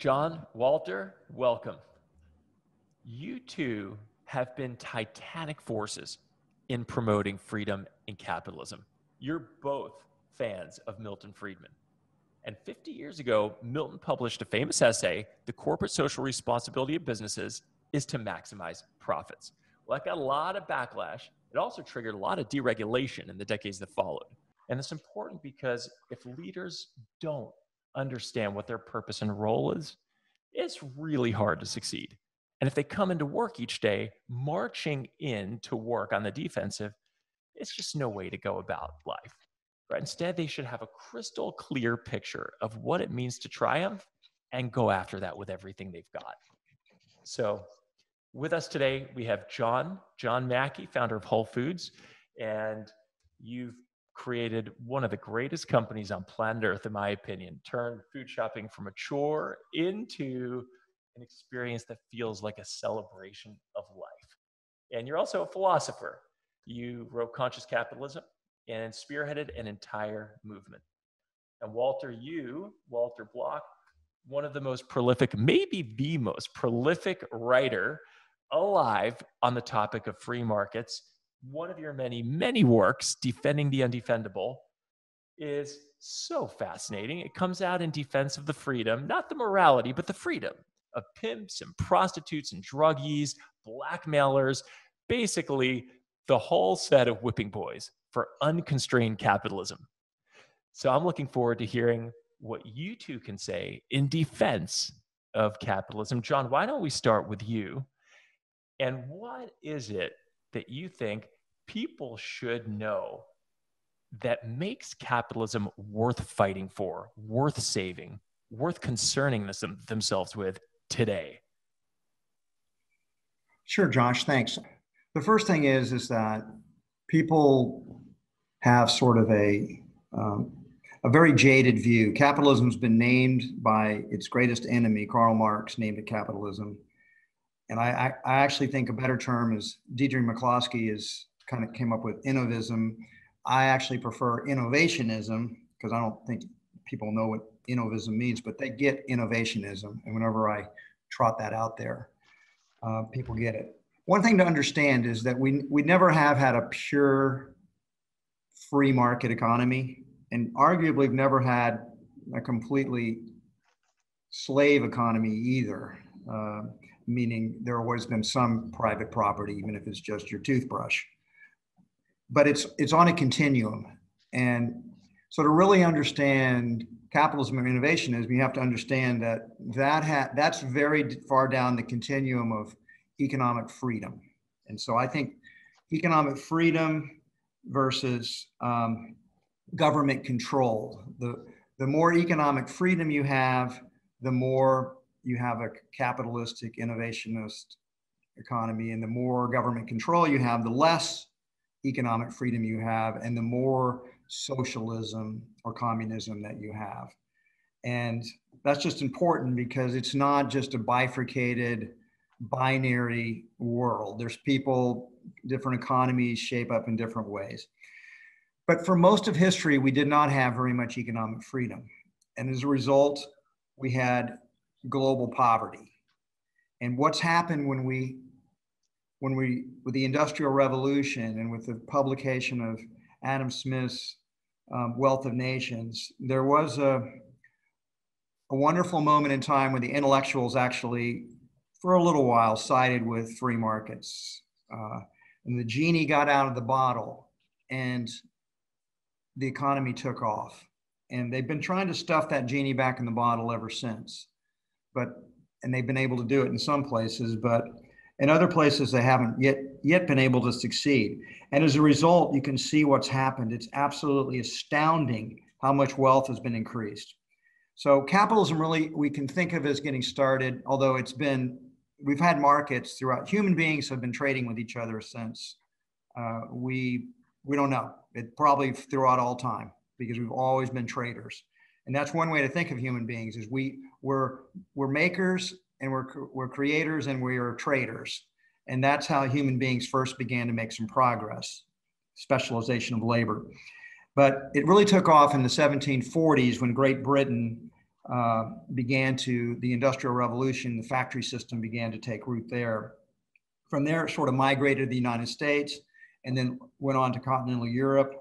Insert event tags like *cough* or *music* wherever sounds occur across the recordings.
John, Walter, welcome. You two have been titanic forces in promoting freedom and capitalism. You're both fans of Milton Friedman. And 50 years ago, Milton published a famous essay The Corporate Social Responsibility of Businesses is to Maximize Profits. Well, that got a lot of backlash. It also triggered a lot of deregulation in the decades that followed. And it's important because if leaders don't understand what their purpose and role is, it's really hard to succeed. And if they come into work each day marching in to work on the defensive, it's just no way to go about life. Right? Instead, they should have a crystal clear picture of what it means to triumph and go after that with everything they've got. So, with us today, we have John, John Mackey, founder of Whole Foods, and you've created one of the greatest companies on planet Earth, in my opinion, turned food shopping from a chore into an experience that feels like a celebration of life. And you're also a philosopher. You wrote Conscious Capitalism and spearheaded an entire movement. And Walter, you, Walter Block, one of the most prolific, maybe the most prolific writer alive on the topic of free markets. One of your many, many works, Defending the Undefendable, is so fascinating. It comes out in defense of the freedom, not the morality, but the freedom of pimps and prostitutes and druggies, blackmailers, basically the whole set of whipping boys for unconstrained capitalism. So I'm looking forward to hearing what you two can say in defense of capitalism. John, why don't we start with you? And what is it that you think people should know that makes capitalism worth fighting for, worth saving, worth concerning themselves with today? Sure, Josh, thanks. The first thing is is that people have sort of a um, a very jaded view. Capitalism's been named by its greatest enemy, Karl Marx, named it capitalism. And I, I, actually think a better term is Deirdre McCloskey is kind of came up with innovism. I actually prefer innovationism because I don't think people know what innovism means, but they get innovationism. And whenever I trot that out there, uh, people get it. One thing to understand is that we, we never have had a pure free market economy, and arguably we've never had a completely slave economy either. Uh, meaning there always been some private property, even if it's just your toothbrush. But it's it's on a continuum, and so to really understand capitalism and innovation is you have to understand that that ha- that's very far down the continuum of economic freedom. And so I think economic freedom versus um, government control. The, the more economic freedom you have, the more you have a capitalistic, innovationist economy. And the more government control you have, the less economic freedom you have, and the more socialism or communism that you have. And that's just important because it's not just a bifurcated binary world. There's people, different economies shape up in different ways. But for most of history, we did not have very much economic freedom. And as a result, we had global poverty. And what's happened when we, when we, with the Industrial Revolution and with the publication of Adam Smith's um, Wealth of Nations, there was a, a wonderful moment in time when the intellectuals actually, for a little while, sided with free markets. Uh, and the genie got out of the bottle and the economy took off. And they've been trying to stuff that genie back in the bottle ever since. But and they've been able to do it in some places, but in other places they haven't yet yet been able to succeed. And as a result, you can see what's happened. It's absolutely astounding how much wealth has been increased. So capitalism really we can think of as getting started, although it's been we've had markets throughout. Human beings have been trading with each other since uh, we we don't know. It probably throughout all time because we've always been traders, and that's one way to think of human beings: is we we're we're makers and we're we're creators and we are traders, and that's how human beings first began to make some progress, specialization of labor. But it really took off in the 1740s when Great Britain uh, began to, the Industrial Revolution, the factory system began to take root there. From there, it sort of migrated to the United States and then went on to continental Europe.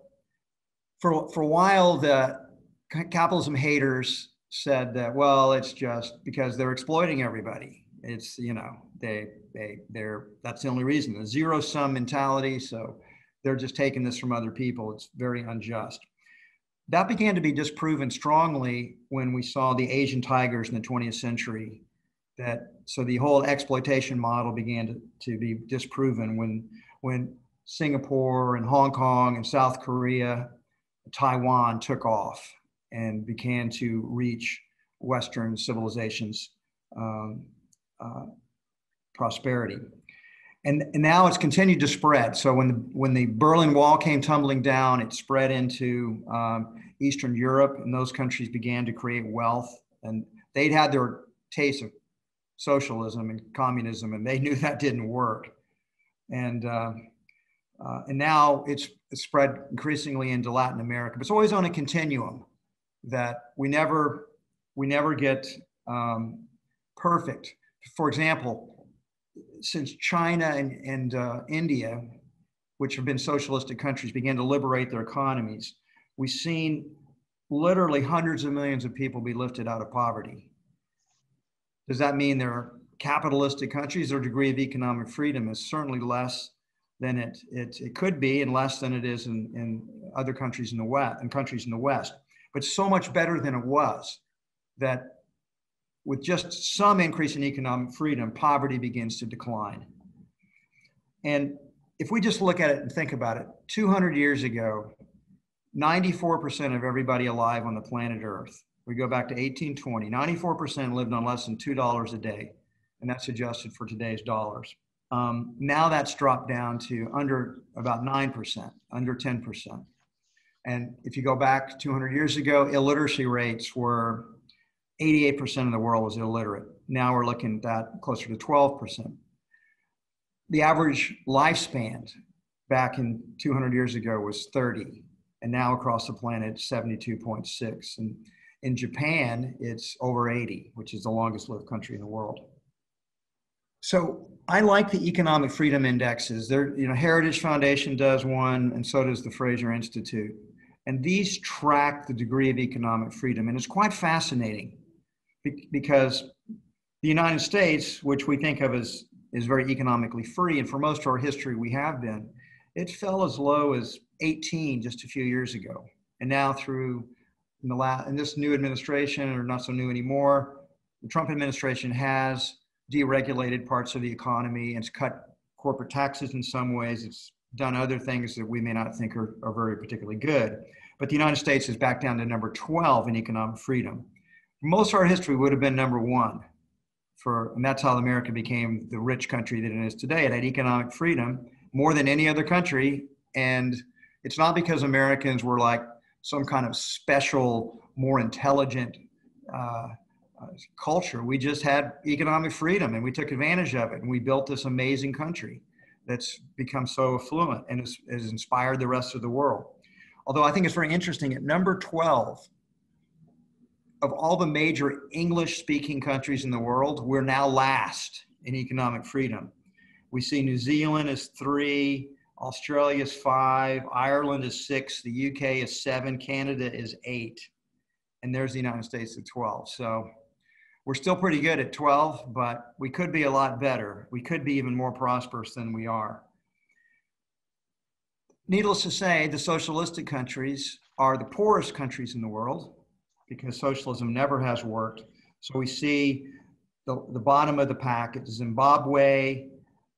For, for a while, the capitalism haters said that, well, it's just because they're exploiting everybody. It's, you know, they, they, they're, that's the only reason. The zero sum mentality. So they're just taking this from other people. It's very unjust. That began to be disproven strongly when we saw the Asian tigers in the 20th century. That so the whole exploitation model began to, to be disproven when when Singapore and Hong Kong and South Korea, Taiwan took off and began to reach Western civilization's um, uh, prosperity and, and now it's continued to spread. So when the when the Berlin Wall came tumbling down, it spread into um, Eastern Europe, and those countries began to create wealth. And they'd had their taste of socialism and communism, and they knew that didn't work. And uh, uh, and now it's, spread increasingly into Latin America. But it's always on a continuum that we never we never get um, perfect. For example, since China and, and uh, India, which have been socialistic countries, began to liberate their economies, we've seen literally hundreds of millions of people be lifted out of poverty. Does that mean they're capitalistic countries? Their degree of economic freedom is certainly less than it, it, it could be and less than it is in, in other countries in the West and countries in the West, but so much better than it was that with just some increase in economic freedom, poverty begins to decline. And if we just look at it and think about it, 200 years ago, 94% of everybody alive on the planet Earth, we go back to 1820, 94% lived on less than $2 a day, and that's adjusted for today's dollars. Um, now that's dropped down to under about 9%, under 10%. And if you go back 200 years ago, illiteracy rates were 88% of the world was illiterate. Now we're looking at that closer to 12%. The average lifespan back in 200 years ago was 30, and now across the planet, 72.6. And in Japan, it's over 80, which is the longest lived country in the world. So I like the economic freedom indexes. There, you know, Heritage Foundation does one, and so does the Fraser Institute. And these track the degree of economic freedom, and it's quite fascinating because the United States, which we think of as is very economically free, and for most of our history we have been, it fell as low as 18 just a few years ago, and now through in the last in this new administration, or not so new anymore, the Trump administration has deregulated parts of the economy and it's cut corporate taxes in some ways. It's done other things that we may not think are, are very particularly good. But the United States is back down to number 12 in economic freedom most of our history would have been number one for, and that's how America became the rich country that it is today. It had economic freedom more than any other country. And it's not because Americans were like some kind of special, more intelligent uh, Uh, culture. We just had economic freedom and we took advantage of it. And we built this amazing country that's become so affluent and has, has inspired the rest of the world. Although I think it's very interesting, at number 12, of all the major English speaking countries in the world, we're now last in economic freedom. We see New Zealand is three, Australia is five, Ireland is six, the UK is seven, Canada is eight, and there's the United States at 12. So we're still pretty good at 12, but we could be a lot better. We could be even more prosperous than we are. Needless to say, the socialistic countries are the poorest countries in the world because socialism never has worked. So we see the, the bottom of the pack, it's Zimbabwe,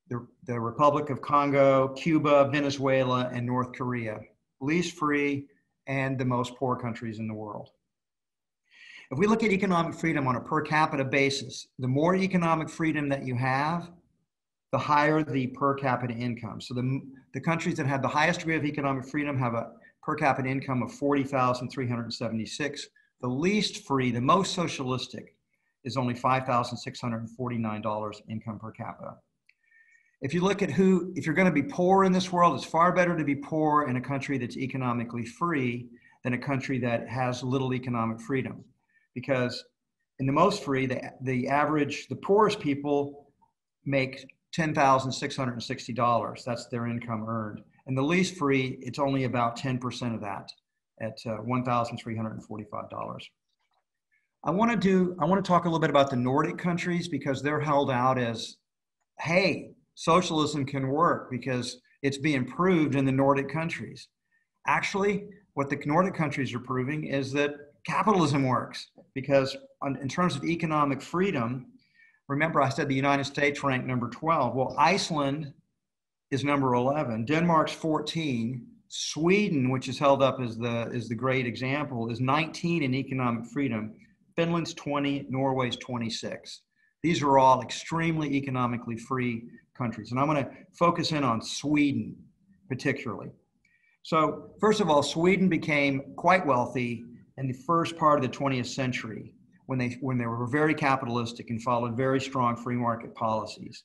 the, the Republic of Congo, Cuba, Venezuela, and North Korea, least free and the most poor countries in the world. If we look at economic freedom on a per capita basis, the more economic freedom that you have, the higher the per capita income. So the, the countries that have the highest degree of economic freedom have a per capita income of 40,376. The least free, the most socialistic, is only $5,649 income per capita. If you look at who, if you're going to be poor in this world, it's far better to be poor in a country that's economically free than a country that has little economic freedom. Because in the most free, the, the average, the poorest people make $10,660. That's their income earned. And the least free, it's only about 10% of that at uh, $1,345. I want to do, I want to talk a little bit about the Nordic countries because they're held out as, hey, socialism can work because it's being proved in the Nordic countries. Actually, what the Nordic countries are proving is that capitalism works because on, in terms of economic freedom, remember I said the United States ranked number 12. Well, Iceland is number 11, Denmark's 14, Sweden, which is held up as the, as the great example, is 19 in economic freedom. Finland's 20, Norway's 26. These are all extremely economically free countries. And I'm going to focus in on Sweden particularly. So, first of all, Sweden became quite wealthy in the first part of the 20th century when they, when they were very capitalistic and followed very strong free market policies.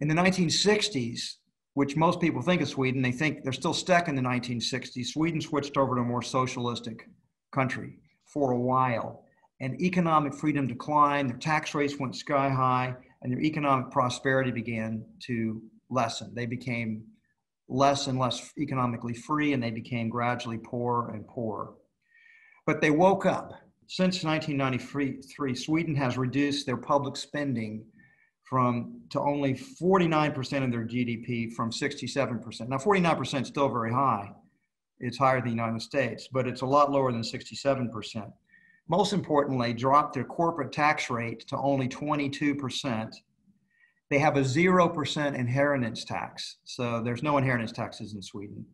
In the 1960s, which most people think of Sweden, they think they're still stuck in the 1960s. Sweden switched over to a more socialistic country for a while. And economic freedom declined, their tax rates went sky high, and their economic prosperity began to lessen. They became less and less economically free, and they became gradually poorer and poorer. But they woke up. Since 1993, Sweden has reduced their public spending from to only 49% of their GDP from 67%. Now, 49% is still very high. It's higher than the United States, but it's a lot lower than 67%. Most importantly, dropped their corporate tax rate to only 22%. They have a 0% inheritance tax. So there's no inheritance taxes in Sweden.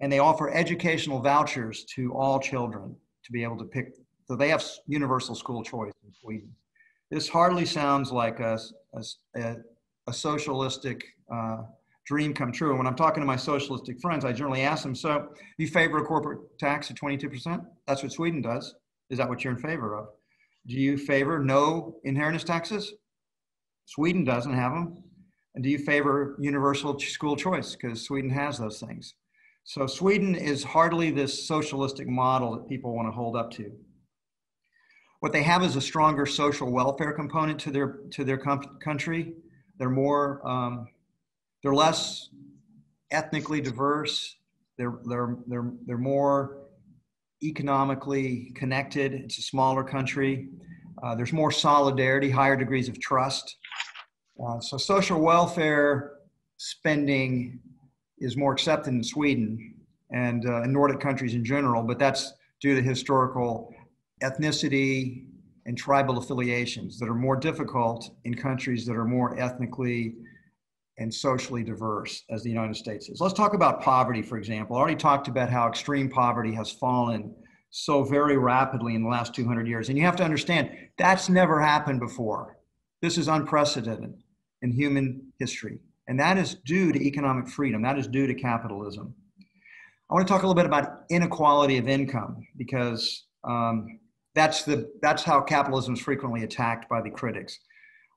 And they offer educational vouchers to all children to be able to pick. So they have universal school choice in Sweden. This hardly sounds like a, a, a socialistic uh, dream come true. And when I'm talking to my socialistic friends, I generally ask them, so you favor a corporate tax of 22%? That's what Sweden does. Is that what you're in favor of? Do you favor no inheritance taxes? Sweden doesn't have them. And do you favor universal school choice? Because Sweden has those things. So Sweden is hardly this socialistic model that people want to hold up to. What they have is a stronger social welfare component to their to their country. They're more um, they're less ethnically diverse. They're they're they're they're more economically connected. It's a smaller country. Uh, there's more solidarity, higher degrees of trust. Uh, so social welfare spending is more accepted in Sweden and uh, in Nordic countries in general, but that's due to historical ethnicity and tribal affiliations that are more difficult in countries that are more ethnically and socially diverse as the United States is. Let's talk about poverty, for example. I already talked about how extreme poverty has fallen so very rapidly in the last 200 years. And you have to understand that's never happened before. This is unprecedented in human history. And that is due to economic freedom, that is due to capitalism. I want to talk a little bit about inequality of income because um, that's, the, that's how capitalism is frequently attacked by the critics.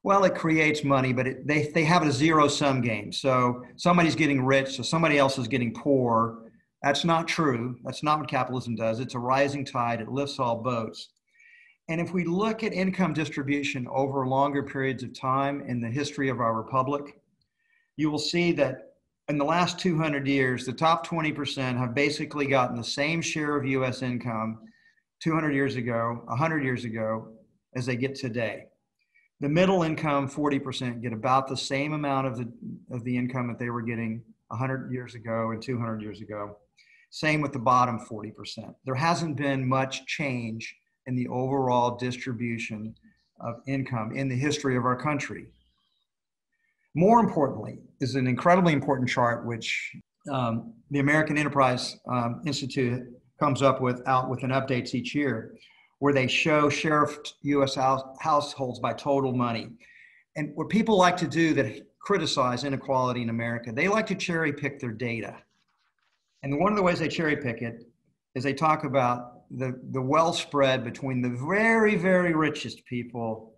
Well, it creates money, but it, they, they have a zero sum game. So somebody's getting rich, so somebody else is getting poor. That's not true. That's not what capitalism does. It's a rising tide, it lifts all boats. And if we look at income distribution over longer periods of time in the history of our republic, you will see that in the last 200 years, the top 20% have basically gotten the same share of US income 200 years ago, 100 years ago, as they get today. The middle income 40% get about the same amount of the, of the income that they were getting 100 years ago and 200 years ago. Same with the bottom 40%. There hasn't been much change in the overall distribution of income in the history of our country. More importantly, is an incredibly important chart which um, the American Enterprise um, Institute comes up with out with an updates each year where they show share of U.S. House, households by total money. And what people like to do that criticize inequality in America, they like to cherry pick their data. And one of the ways they cherry pick it is they talk about the, the wealth spread between the very, very richest people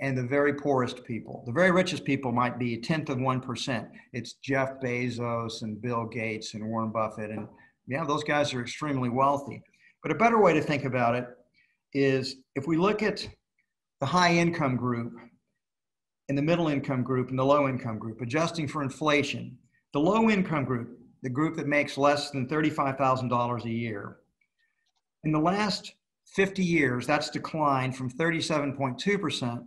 and the very poorest people. The very richest people might be a tenth of 1%. It's Jeff Bezos and Bill Gates and Warren Buffett. And yeah, those guys are extremely wealthy. But a better way to think about it is if we look at the high income group and the middle income group and the low income group, adjusting for inflation, the low income group, the group that makes less than $35,000 a year, in the last 50 years, that's declined from 37.2%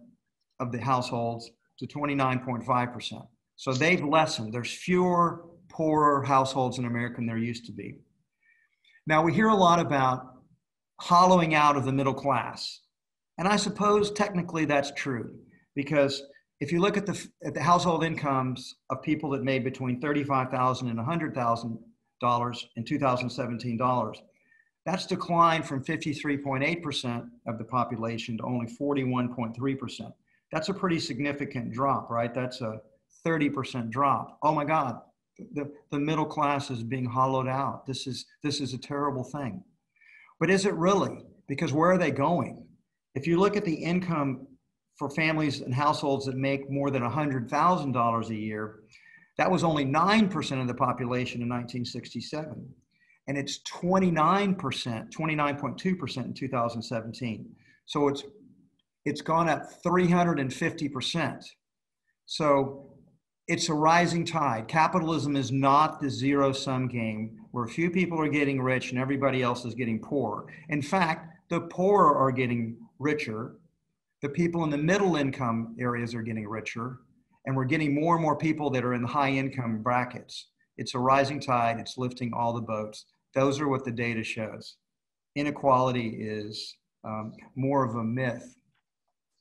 of the households to 29.5%. So they've lessened. There's fewer poorer households in America than there used to be. Now, we hear a lot about hollowing out of the middle class. And I suppose technically that's true because if you look at the, at the household incomes of people that made between $35,000 and $100,000 in 2017 dollars, that's declined from 53.8% of the population to only 41.3%. That's a pretty significant drop, right? That's a 30% drop. Oh my God, the, the middle class is being hollowed out. This is, this is a terrible thing. But is it really? Because where are they going? If you look at the income for families and households that make more than $100,000 a year, that was only 9% of the population in 1967. And it's 29%, 29.2% in 2017. So it's, it's gone up 350%. So it's a rising tide. Capitalism is not the zero sum game where a few people are getting rich and everybody else is getting poor. In fact, the poor are getting richer. The people in the middle income areas are getting richer. And we're getting more and more people that are in the high income brackets. It's a rising tide, it's lifting all the boats. Those are what the data shows. Inequality is um, more of a myth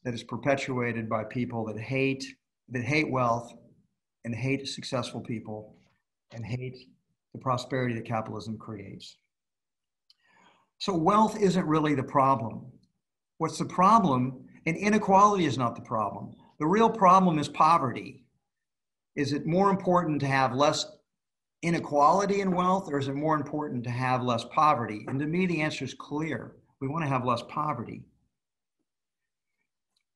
that is perpetuated by people that hate that hate wealth and hate successful people and hate the prosperity that capitalism creates. So, wealth isn't really the problem. What's the problem? And inequality is not the problem. The real problem is poverty. Is it more important to have less inequality in wealth, or is it more important to have less poverty? And to me, the answer is clear. We want to have less poverty.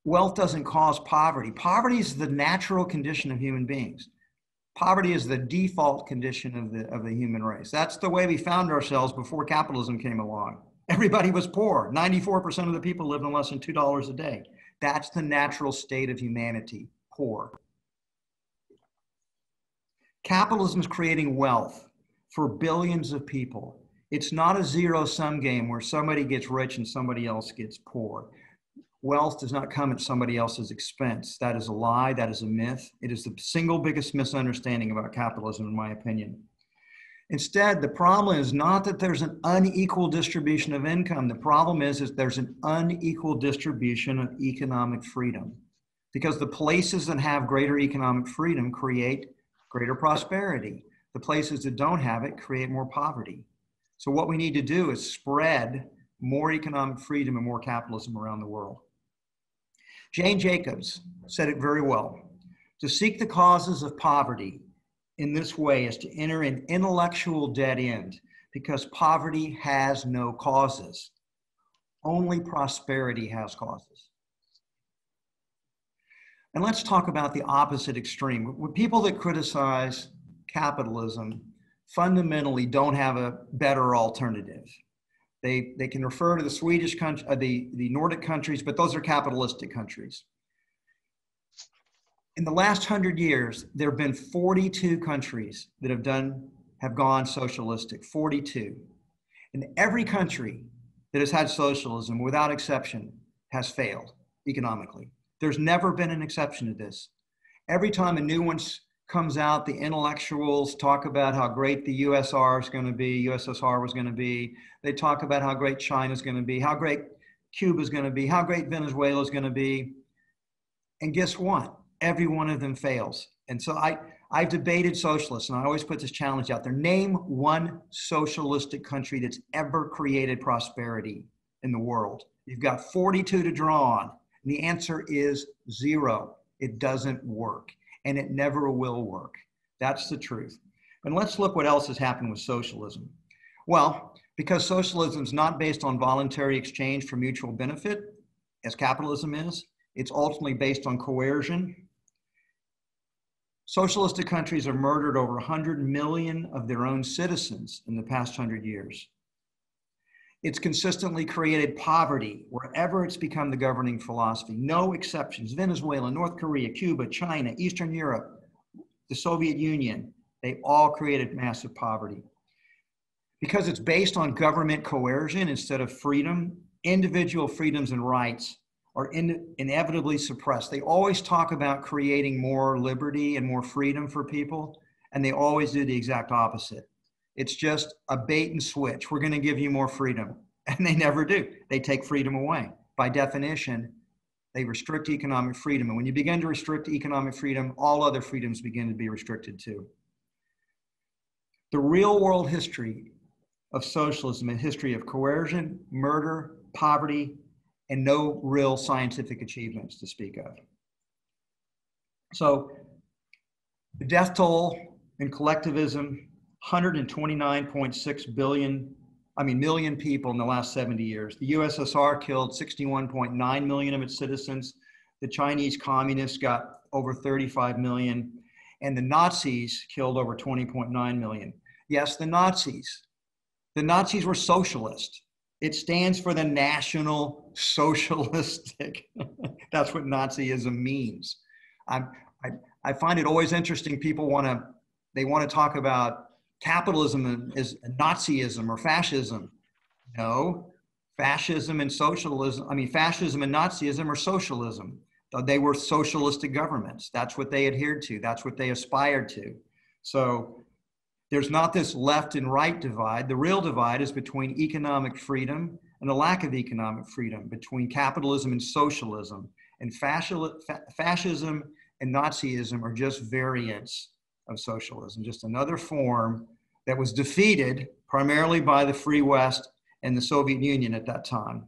Wealth doesn't cause poverty. Poverty is the natural condition of human beings. Poverty is the default condition of the, of the human race. That's the way we found ourselves before capitalism came along. Everybody was poor. 94% of the people lived on less than $2 a day. That's the natural state of humanity, poor. Capitalism is creating wealth for billions of people. It's not a zero sum game where somebody gets rich and somebody else gets poor. Wealth does not come at somebody else's expense. That is a lie. That is a myth. It is the single biggest misunderstanding about capitalism, in my opinion. Instead, the problem is not that there's an unequal distribution of income. The problem is, is there's an unequal distribution of economic freedom. Because the places that have greater economic freedom create greater prosperity. The places that don't have it create more poverty. So, what we need to do is spread more economic freedom and more capitalism around the world. Jane Jacobs said it very well. To seek the causes of poverty in this way is to enter an intellectual dead end because poverty has no causes. Only prosperity has causes. And let's talk about the opposite extreme. When people that criticize capitalism fundamentally don't have a better alternative. They, they can refer to the Swedish country, uh, the, the Nordic countries, but those are capitalistic countries. In the last hundred years, there have been 42 countries that have done have gone socialistic. 42, and every country that has had socialism, without exception, has failed economically. There's never been an exception to this. Every time a new one's comes out, the intellectuals talk about how great the USR is going to be, USSR was going to be. They talk about how great China is going to be, how great Cuba is going to be, how great Venezuela is going to be. And guess what? Every one of them fails. And so I, I've debated socialists, and I always put this challenge out there. Name one socialistic country that's ever created prosperity in the world. You've got 42 to draw on. And the answer is zero. It doesn't work and it never will work. That's the truth. And let's look what else has happened with socialism. Well, because socialism is not based on voluntary exchange for mutual benefit, as capitalism is, it's ultimately based on coercion. Socialistic countries have murdered over 100 million of their own citizens in the past 100 years. It's consistently created poverty wherever it's become the governing philosophy. No exceptions. Venezuela, North Korea, Cuba, China, Eastern Europe, the Soviet Union, they all created massive poverty. Because it's based on government coercion instead of freedom, individual freedoms and rights are in, inevitably suppressed. They always talk about creating more liberty and more freedom for people, and they always do the exact opposite. It's just a bait and switch. We're going to give you more freedom. *laughs* And they never do. They take freedom away. By definition, they restrict economic freedom. And when you begin to restrict economic freedom, all other freedoms begin to be restricted too. The real world history of socialism, a history of coercion, murder, poverty, and no real scientific achievements to speak of. So, the death toll in collectivism 129.6 billion, I mean, million people in the last 70 years. The USSR killed 61.9 million of its citizens. The Chinese communists got over 35 million. And the Nazis killed over 20.9 million. Yes, the Nazis. The Nazis were socialist. It stands for the National Socialistic. *laughs* That's what Nazism means. I, I, I find it always interesting. People want to, they want to talk about capitalism is Nazism or fascism. No, fascism and socialism, I mean, fascism and Nazism are socialism. They were socialistic governments. That's what they adhered to, that's what they aspired to. So there's not this left and right divide. The real divide is between economic freedom and the lack of economic freedom, between capitalism and socialism. And fascism and Nazism are just variants of socialism, just another form that was defeated primarily by the Free West and the Soviet Union at that time.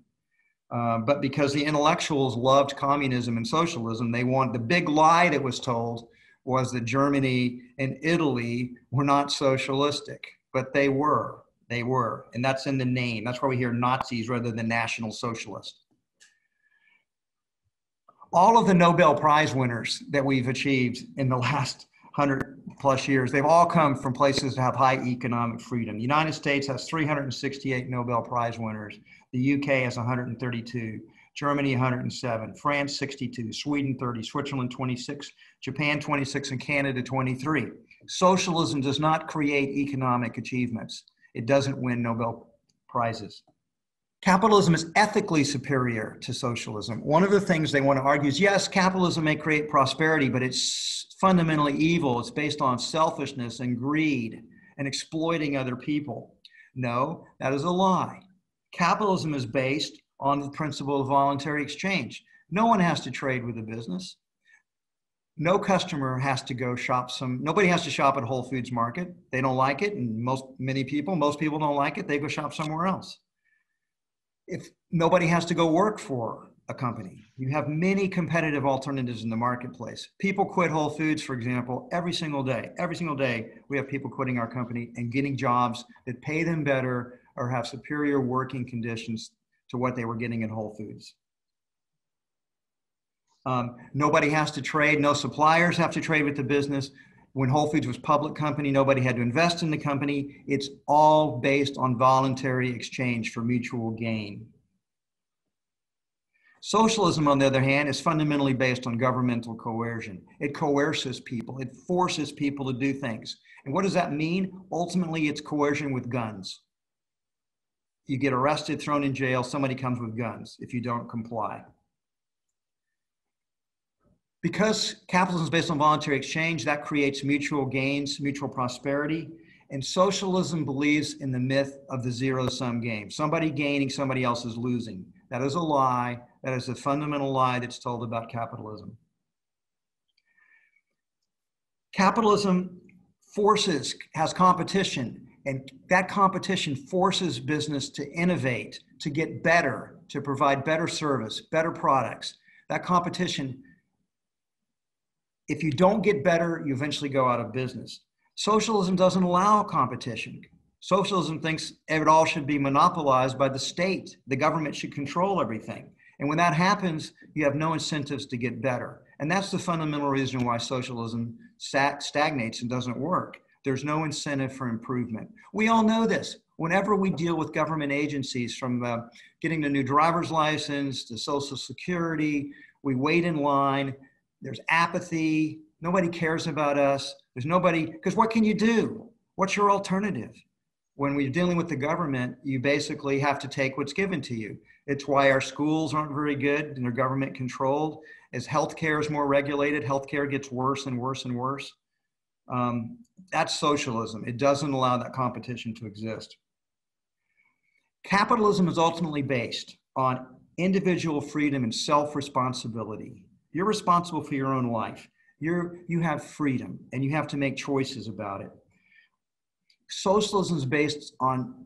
Uh, but because the intellectuals loved communism and socialism, they want the big lie that was told was that Germany and Italy were not socialistic, but they were. They were. And that's in the name. That's why we hear Nazis rather than National Socialist. All of the Nobel Prize winners that we've achieved in the last 100 plus years, they've all come from places that have high economic freedom. The United States has 368 Nobel Prize winners. The UK has 132. Germany 107, France 62, Sweden 30, Switzerland 26, Japan 26, and Canada 23. Socialism does not create economic achievements. It doesn't win Nobel Prizes. Capitalism is ethically superior to socialism. One of the things they want to argue is yes, capitalism may create prosperity, but it's fundamentally evil. It's based on selfishness and greed and exploiting other people. No, that is a lie. Capitalism is based on the principle of voluntary exchange. No one has to trade with a business. No customer has to go shop some, nobody has to shop at Whole Foods Market. They don't like it. And most, many people, most people don't like it. They go shop somewhere else. If nobody has to go work for a company. You have many competitive alternatives in the marketplace. People quit Whole Foods, for example, every single day. Every single day, we have people quitting our company and getting jobs that pay them better or have superior working conditions to what they were getting at Whole Foods. Um, nobody has to trade. No suppliers have to trade with the business. When Whole Foods was public company, nobody had to invest in the company. It's all based on voluntary exchange for mutual gain. Socialism, on the other hand, is fundamentally based on governmental coercion. It coerces people, it forces people to do things. And what does that mean? Ultimately, it's coercion with guns. You get arrested, thrown in jail, somebody comes with guns if you don't comply. Because capitalism is based on voluntary exchange, that creates mutual gains, mutual prosperity. And socialism believes in the myth of the zero sum game somebody gaining, somebody else is losing. That is a lie. That is a fundamental lie that's told about capitalism. Capitalism forces, has competition, and that competition forces business to innovate, to get better, to provide better service, better products. That competition, if you don't get better, you eventually go out of business. Socialism doesn't allow competition. Socialism thinks it all should be monopolized by the state. The government should control everything. And when that happens, you have no incentives to get better. And that's the fundamental reason why socialism stagnates and doesn't work. There's no incentive for improvement. We all know this. Whenever we deal with government agencies, from uh, getting the new driver's license to Social Security, we wait in line. There's apathy. Nobody cares about us. There's nobody, because what can you do? What's your alternative? When we're dealing with the government, you basically have to take what's given to you. It's why our schools aren't very good and they're government controlled. As healthcare is more regulated, healthcare gets worse and worse and worse. Um, that's socialism. It doesn't allow that competition to exist. Capitalism is ultimately based on individual freedom and self responsibility. You're responsible for your own life. You're, you have freedom and you have to make choices about it. Socialism is based on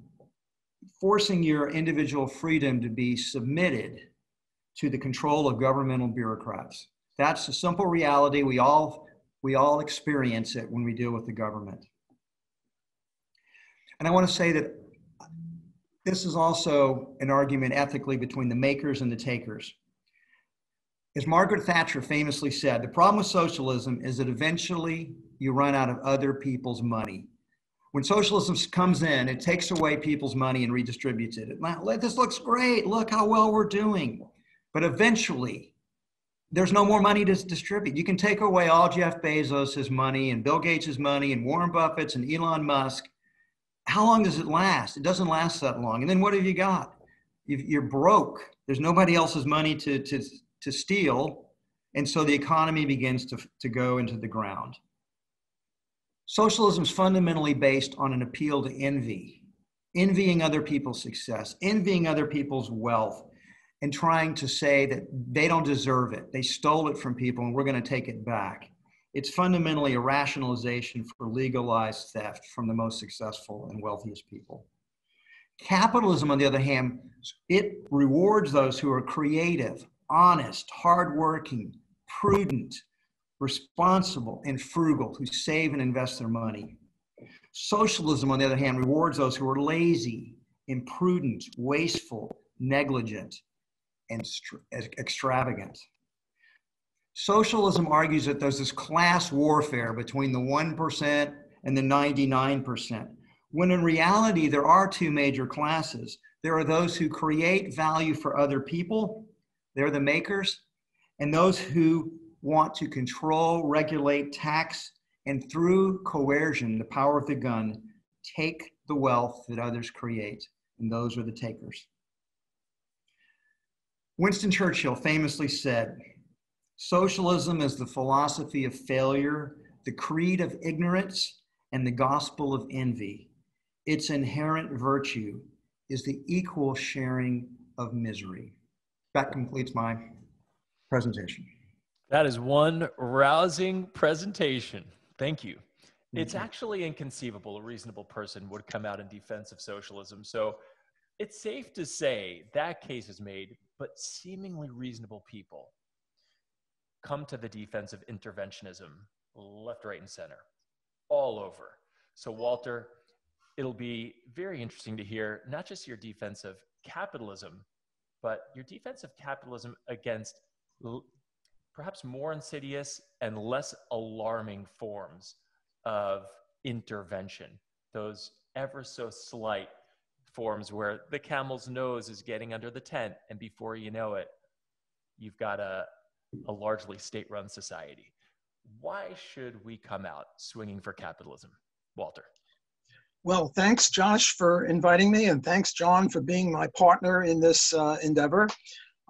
forcing your individual freedom to be submitted to the control of governmental bureaucrats. That's a simple reality. We all, we all experience it when we deal with the government. And I want to say that this is also an argument ethically between the makers and the takers. As Margaret Thatcher famously said, the problem with socialism is that eventually you run out of other people's money. When socialism comes in, it takes away people's money and redistributes it. it this looks great. Look how well we're doing. But eventually, there's no more money to distribute. You can take away all Jeff Bezos' money and Bill Gates' money and Warren Buffett's and Elon Musk how long does it last? It doesn't last that long. And then what have you got? you are broke. There's nobody else's money to, to, to steal. And so the economy begins to, to go into the ground. Socialism is fundamentally based on an appeal to envy, envying other people's success, envying other people's wealth, and trying to say that they don't deserve it. They stole it from people and we're going to take it back. It's fundamentally a rationalization for legalized theft from the most successful and wealthiest people. Capitalism, on the other hand, it rewards those who are creative, honest, hardworking, prudent, responsible, and frugal, who save and invest their money. Socialism, on the other hand, rewards those who are lazy, imprudent, wasteful, negligent, and extravagant. Socialism argues that there's this class warfare between the 1% and the 99%, when in reality, there are two major classes. There are those who create value for other people, they're the makers, and those who want to control, regulate, tax, and through coercion, the power of the gun, take the wealth that others create, and those are the takers. Winston Churchill famously said, Socialism is the philosophy of failure, the creed of ignorance, and the gospel of envy. Its inherent virtue is the equal sharing of misery. That completes my presentation. That is one rousing presentation. Thank you. It's actually inconceivable a reasonable person would come out in defense of socialism. So it's safe to say that case is made, but seemingly reasonable people come to the defense of interventionism, left, right, and center, all over. So, Walter, it'll be very interesting to hear not just your defense of capitalism, but your defense of capitalism against l- perhaps more insidious and less alarming forms of intervention, those ever so slight forms where the camel's nose is getting under the tent, and before you know it, you've got a, a largely state run society. Why should we come out swinging for capitalism? Walter. Well, thanks, Josh, for inviting me, and thanks, John, for being my partner in this uh, endeavor.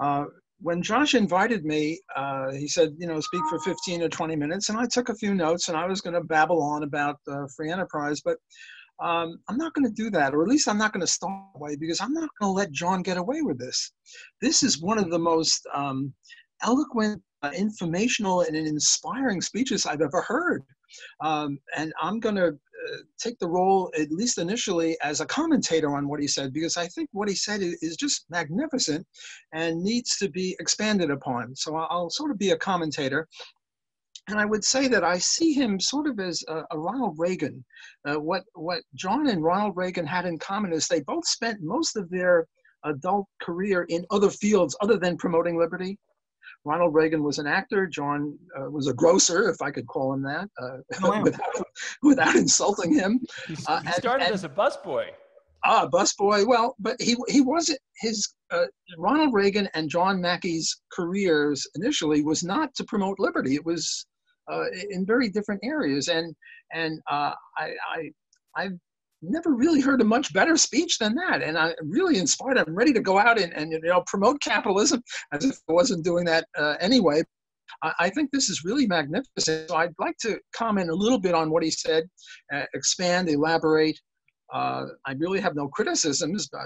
Uh, when Josh invited me, uh, he said, you know, speak for 15 or 20 minutes, and I took a few notes, and I was going to babble on about uh, free enterprise, but um, I'm not going to do that, or at least I'm not going to start away because I'm not going to let John get away with this. This is one of the most um, eloquent, uh, informational, and inspiring speeches I've ever heard. Um, and I'm going to take the role, at least initially, as a commentator on what he said, because I think what he said is just magnificent and needs to be expanded upon. So I'll sort of be a commentator. And I would say that I see him sort of as a, a Ronald Reagan. Uh, what, what John and Ronald Reagan had in common is they both spent most of their adult career in other fields other than promoting liberty. Ronald Reagan was an actor. John uh, was a grocer, if I could call him that, uh, oh, *laughs* without, without insulting him. He, uh, he started and, as a busboy. Ah, busboy. Well, but he he wasn't his uh, Ronald Reagan and John Mackey's careers initially was not to promote liberty. It was uh, in very different areas, and and uh, I I I've never really heard a much better speech than that, and I'm really inspired. I'm ready to go out and, and you know promote capitalism as if I wasn't doing that uh, anyway. I, I, think this is really magnificent. So I'd like to comment a little bit on what he said, uh, expand, elaborate. Uh, I really have no criticisms. A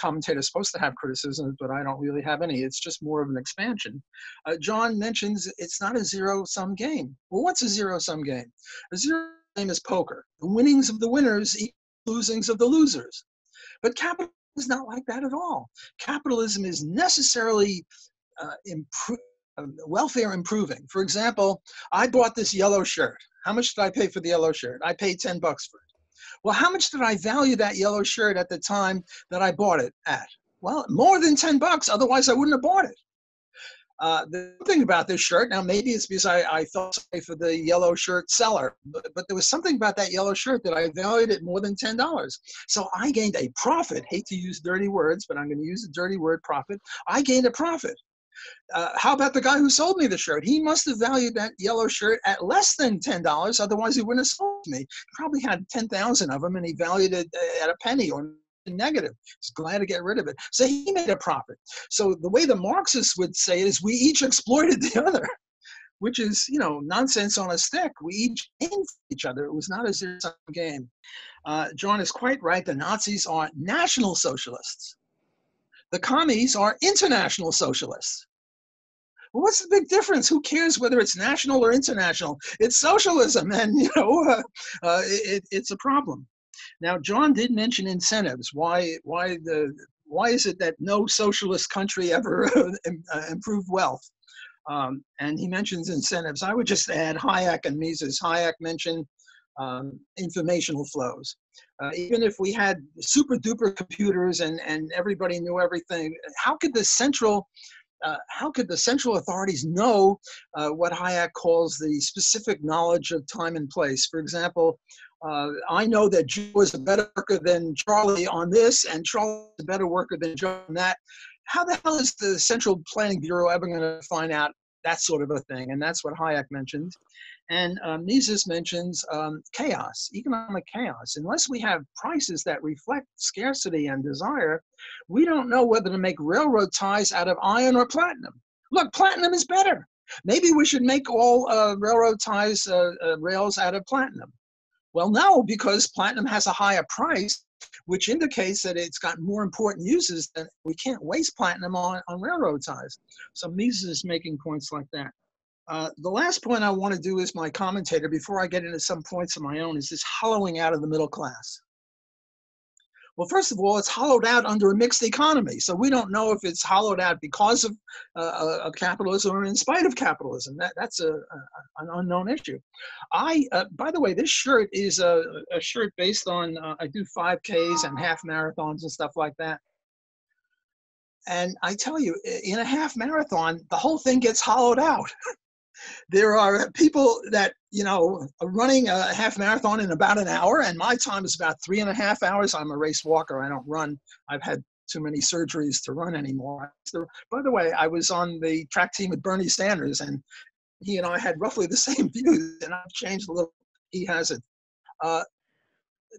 commentator is supposed to have criticisms, but I don't really have any. It's just more of an expansion. Uh, John mentions it's not a zero sum game. Well, what's a zero sum game? A zero-sum game is poker. The winnings of the winners losings of the losers. But capitalism is not like that at all. Capitalism is necessarily uh, impro- uh, welfare improving. For example, I bought this yellow shirt. How much did I pay for the yellow shirt? I paid 10 bucks for it. Well, how much did I value that yellow shirt at the time that I bought it at? Well, more than 10 bucks, otherwise I wouldn't have bought it. Uh, the thing about this shirt, now maybe it's because I, I felt sorry for the yellow shirt seller, but, but there was something about that yellow shirt that I valued it more than $10. So I gained a profit. Hate to use dirty words, but I'm going to use the dirty word profit. I gained a profit. Uh, how about the guy who sold me the shirt? He must have valued that yellow shirt at less than ten dollars. Otherwise, he wouldn't have sold me. Probably had ten thousand of them, and he valued it uh, at a penny or negative. He's glad to get rid of it. So he made a profit. So the way the Marxists would say it is, we each exploited the other, *laughs* which is you know nonsense on a stick. We each aimed each other. It was not a zero-sum game. Uh, John is quite right. The Nazis are national socialists. The commies are international socialists. Well, what's the big difference? Who cares whether it's national or international? It's socialism, *laughs* and you know, *laughs* uh, uh, it, it's a problem. Now, John did mention incentives. Why? Why the? Why is it that no socialist country ever *laughs* uh, improved wealth? Um, and he mentions incentives. I would just add Hayek and Mises. Hayek mentioned um, informational flows. Uh, even if we had super duper computers and, and everybody knew everything, how could the central uh, how could the central authorities know uh, what Hayek calls the specific knowledge of time and place? For example, uh, I know that Joe is a better worker than Charlie on this, and Charlie is a better worker than Joe on that. How the hell is the Central Planning Bureau ever going to find out that sort of a thing? And that's what Hayek mentioned. And um, Mises mentions um, chaos, economic chaos. Unless we have prices that reflect scarcity and desire, we don't know whether to make railroad ties out of iron or platinum. Look, platinum is better. Maybe we should make all uh, railroad ties, uh, uh, rails out of platinum. Well, no, because platinum has a higher price, which indicates that it's got more important uses than we can't waste platinum on, on railroad ties. So Mises is making points like that. Uh, the last point I want to do is my commentator before I get into some points of my own is this hollowing out of the middle class. Well, first of all, it's hollowed out under a mixed economy. So we don't know if it's hollowed out because of, uh, uh of capitalism or in spite of capitalism. That, that's a, a an unknown issue. I, uh, by the way, this shirt is a, a shirt based on, uh, I do 5Ks and half marathons and stuff like that. And I tell you, in a half marathon, the whole thing gets hollowed out. *laughs* there are people that you know are running a half marathon in about an hour and my time is about three and a half hours. I'm a race walker. I don't run. I've had too many surgeries to run anymore. By the way i was on the track team with bernie sanders and he and i had roughly the *laughs* same views and i've changed a little. He hasn't uh,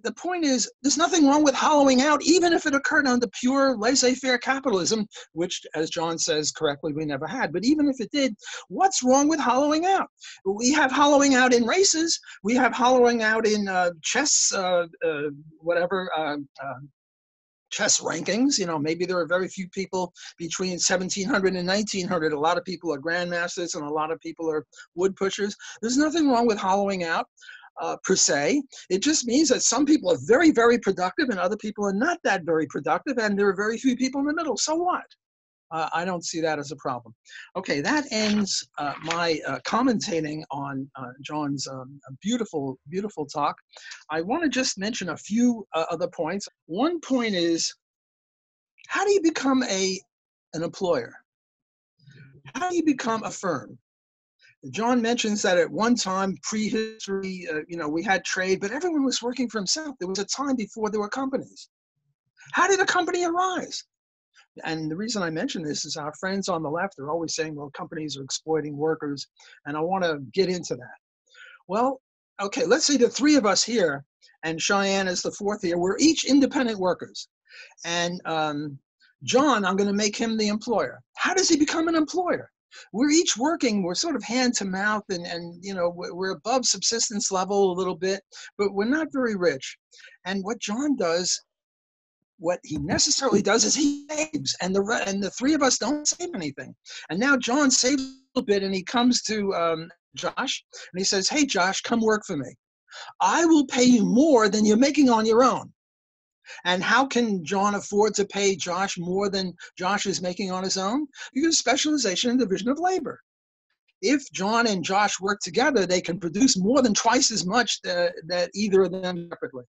the point is, there's nothing wrong with hollowing out, even if it occurred under pure laissez-faire capitalism, which, as John says correctly, we never had. But even if it did, what's wrong with hollowing out? We have hollowing out in races. We have hollowing out in uh, chess, uh, uh, whatever. Uh, uh, chess rankings you know maybe there are very few people between 1700 and 1900 a lot of people are grandmasters and a lot of people are wood pushers there's nothing wrong with hollowing out uh, per se. It just means that some people are very, very productive and other people are not that very productive, and there are very few people in the middle. So what? Uh, I don't see that as a problem. Okay, that ends uh, my uh, commentating on uh, John's um, beautiful, beautiful talk. I want to just mention a few uh, other points. One point is, how do you become a an employer? How do you become a firm? John mentions that at one time, prehistory, uh, you know, we had trade, but everyone was working for himself. There was a time before there were companies. How did a company arise? And the reason I mention this is our friends on the left are always saying, well, companies are exploiting workers. And I want to get into that. Well, okay, let's say the three of us here, and Cheyenne is the fourth here, we're each independent workers. And um, John, I'm going to make him the employer. How does he become an employer? We're each working, we're sort of hand to mouth, and, and you know, we're above subsistence level a little bit, but we're not very rich. And what John does what he necessarily does is he saves, and the and the three of us don't save anything. And now John saves a little bit, and he comes to um, Josh, and he says, "Hey, Josh, come work for me. I will pay you more than you're making on your own." And how can John afford to pay Josh more than Josh is making on his own? Because specialization and division of labor. If John and Josh work together, they can produce more than twice as much that, either of them separately.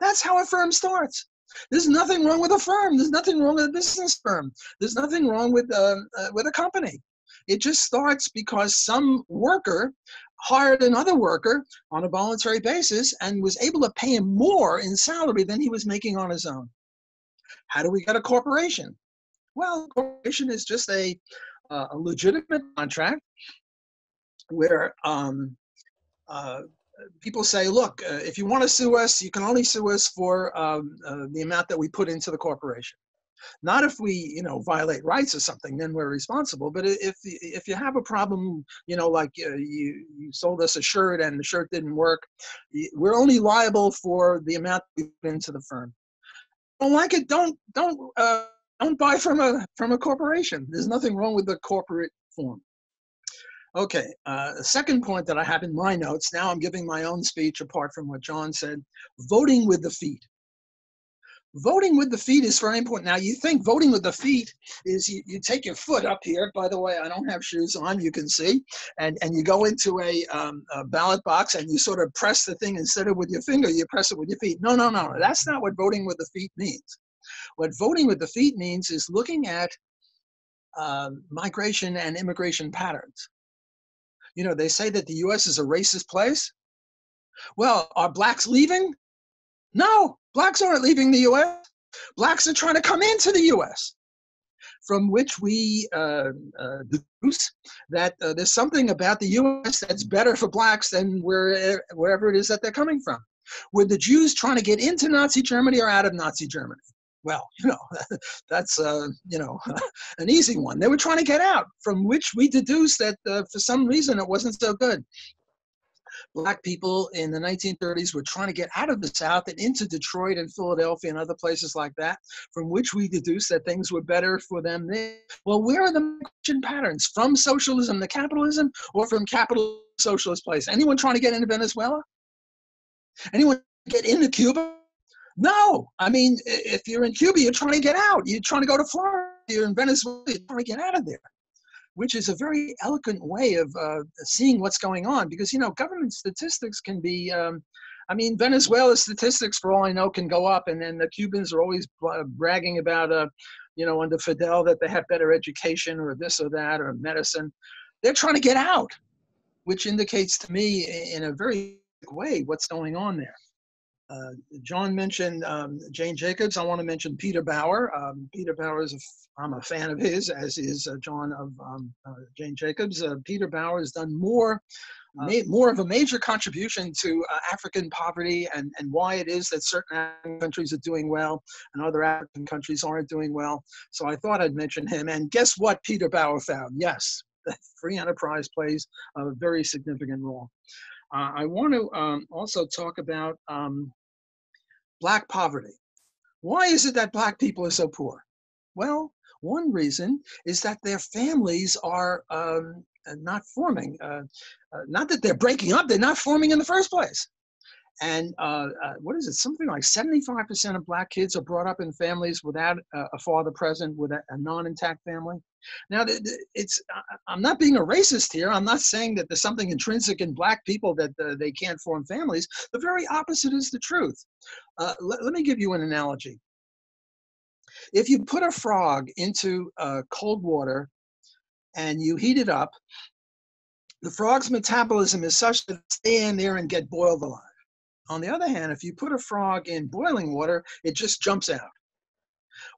That's how a firm starts. There's nothing wrong with a firm. There's nothing wrong with a business firm. There's nothing wrong with uh, uh, with a company. It just starts because some worker hired another worker on a voluntary basis and was able to pay him more in salary than he was making on his own. How do we get a corporation? Well, a corporation is just a, uh, a legitimate contract where um, uh, people say, look, uh, if you want to sue us, you can only sue us for um, uh, the amount that we put into the corporation. Not if we, you know, violate rights or something, then we're responsible. But if if you have a problem, you know, like uh, you you sold us a shirt and the shirt didn't work, we're only liable for the amount we put into the firm. Don't like it? Don't don't uh, don't buy from a from a corporation. There's nothing wrong with the corporate form. Okay, uh, the second point that I have in my notes, now I'm giving my own speech apart from what John said, voting with the feet. Voting with the feet is very important. Now, you think voting with the feet is you, you take your foot up here. By the way, I don't have shoes on, you can see. And, and you go into a, um, a ballot box and you sort of press the thing instead of with your finger, you press it with your feet. No, no, no, that's not what voting with the feet means. What voting with the feet means is looking at uh, migration and immigration patterns you know, they say that the US is a racist place. Well, are blacks leaving? No, blacks aren't leaving the US. Blacks are trying to come into the US. From which we uh, uh, deduce that uh, there's something about the US that's better for blacks than where, wherever it is that they're coming from. Were the Jews trying to get into Nazi Germany or out of Nazi Germany? well, *laughs* you know, *laughs* that's, uh, you know, *laughs* an easy one. They were trying to get out, from which we deduce that uh, for some reason it wasn't so good. Black people in the 1930s were trying to get out of the South and into Detroit and Philadelphia and other places like that, from which we deduce that things were better for them there. Well, where are the migration patterns? From socialism to capitalism or from capital socialist place? Anyone trying to get into Venezuela? Anyone get into Cuba? No, I mean, if you're in Cuba, you're trying to get out. You're trying to go to Florida. You're in Venezuela. You're trying to get out of there, which is a very eloquent way of uh, seeing what's going on. Because you know, government statistics can be. Um, I mean, Venezuela statistics, for all I know, can go up, and then the Cubans are always bragging about, uh, you know, under Fidel that they have better education or this or that or medicine. They're trying to get out, which indicates to me in a very way what's going on there. Uh, John mentioned um, Jane Jacobs. I want to mention Peter Bauer. Um, Peter Bauer is a, I'm a fan of his, as is uh, John of um, uh, Jane Jacobs. Uh, Peter Bauer has done more, uh, more of a major contribution to African poverty and, and why it is that certain African countries are doing well and other African countries aren't doing well. So I thought I'd mention him. And guess what Peter Bauer found? Yes, *laughs* free enterprise plays a very significant role. Uh, I want to um, also talk about um, Black poverty. Why is it that Black people are so poor? Well, one reason is that their families are um, not forming. Uh, uh, not that they're breaking up, they're not forming in the first place. And uh, uh what is it? Something like 75% of Black kids are brought up in families without a father present, with a, a non intact family. Now, it's I'm not being a racist here. I'm not saying that there's something intrinsic in black people that uh, they can't form families. The very opposite is the truth. Uh, let, let, me give you an analogy. If you put a frog into uh, cold water and you heat it up, the frog's metabolism is such that it stay in there and get boiled alive. On the other hand, if you put a frog in boiling water, it just jumps out.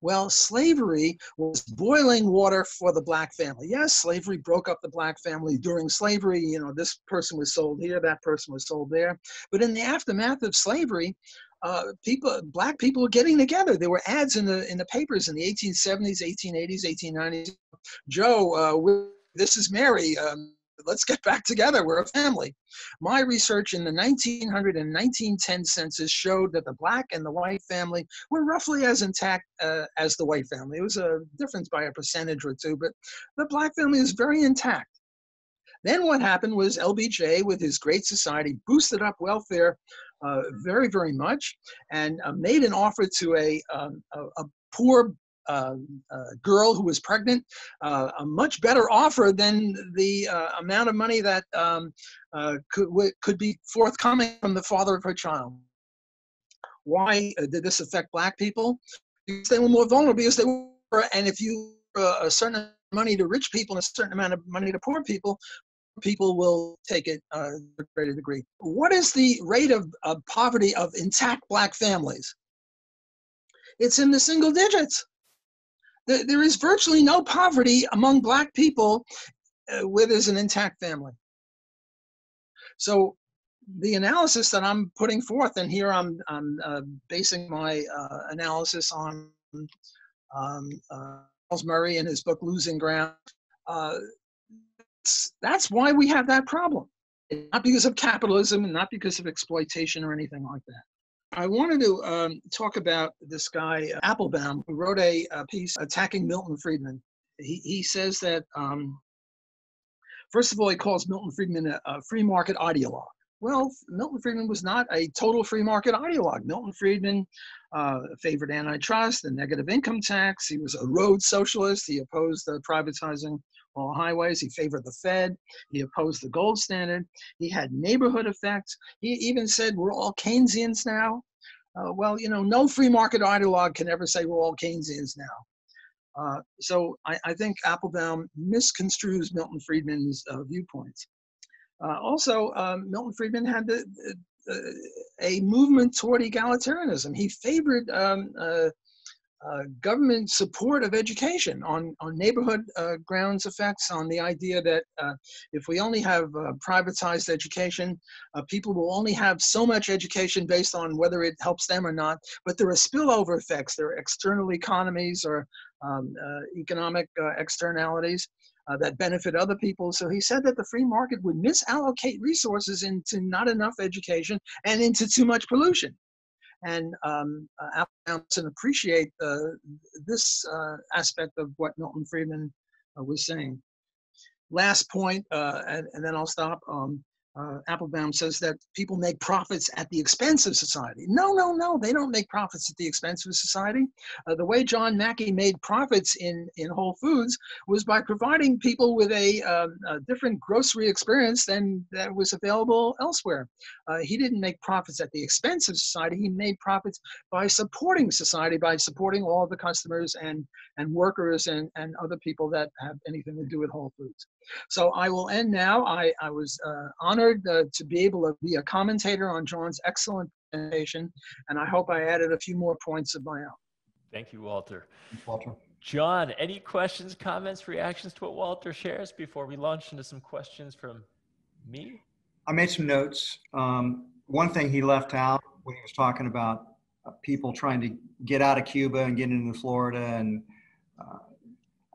Well, slavery was boiling water for the black family. Yes, slavery broke up the black family during slavery. You know, this person was sold here, that person was sold there. But in the aftermath of slavery, uh, people, black people were getting together. There were ads in the in the papers in the 1870s, 1880s, 1890s. Joe, uh, this is Mary. Um, let's get back together. We're a family. My research in the 1900 and 1910 census showed that the black and the white family were roughly as intact uh, as the white family. It was a difference by a percentage or two, but the black family is very intact. Then what happened was LBJ, with his Great Society, boosted up welfare uh, very, very much and uh, made an offer to a, um, a, a poor uh, girl who was pregnant uh, a much better offer than the uh, amount of money that um, uh, could, could be forthcoming from the father of her child. Why did this affect black people? Because they were more vulnerable, because they were, and if you a certain amount of money to rich people and a certain amount of money to poor people, people will take it uh, to a greater degree. What is the rate of, of poverty of intact black families? It's in the single digits there is virtually no poverty among black people uh, where there's an intact family. So the analysis that I'm putting forth, and here I'm, I'm uh, basing my uh, analysis on um, uh, Charles Murray in his book Losing Ground. Uh, that's why we have that problem. Not because of capitalism and not because of exploitation or anything like that. I wanted to um, talk about this guy, Applebaum, who wrote a, a piece attacking Milton Friedman. He, he says that, um, first of all, he calls Milton Friedman a, a free market ideologue. Well, Milton Friedman was not a total free market ideologue. Milton Friedman uh, favored antitrust and negative income tax. He was a road socialist. He opposed the privatizing all highways. He favored the Fed. He opposed the gold standard. He had neighborhood effects. He even said we're all Keynesians now. Uh, well, you know, no free market ideologue can ever say we're all Keynesians now. Uh, so I, I, think Applebaum misconstrues Milton Friedman's uh, viewpoints. Uh, also, um, Milton Friedman had the, a movement toward egalitarianism. He favored um, uh, government support of education on, on neighborhood uh, grounds effects, on the idea that uh, if we only have uh, privatized education, uh, people will only have so much education based on whether it helps them or not. But there are spillover effects, there are external economies or um, economic externalities. that benefit other people. So he said that the free market would misallocate resources into not enough education and into too much pollution and um, uh, Applebaum appreciate uh, this uh, aspect of what Milton Friedman uh, was saying. Last point, uh, and, and, then I'll stop. Um, uh, Applebaum says that people make profits at the expense of society. No, no, no, they don't make profits at the expense of society. Uh, the way John Mackey made profits in, in Whole Foods was by providing people with a, uh, a different grocery experience than that was available elsewhere. Uh, he didn't make profits at the expense of society. He made profits by supporting society, by supporting all the customers and, and workers and, and other people that have anything to do with Whole Foods. So I will end now. I, I was uh, honored uh, to be able to be a commentator on John's excellent presentation, and I hope I added a few more points of my own. Thank you, Walter. Thanks, Walter. John, any questions, comments, reactions to what Walter shares before we launch into some questions from me? I made some notes. Um, one thing he left out when he was talking about uh, people trying to get out of Cuba and get into Florida and uh,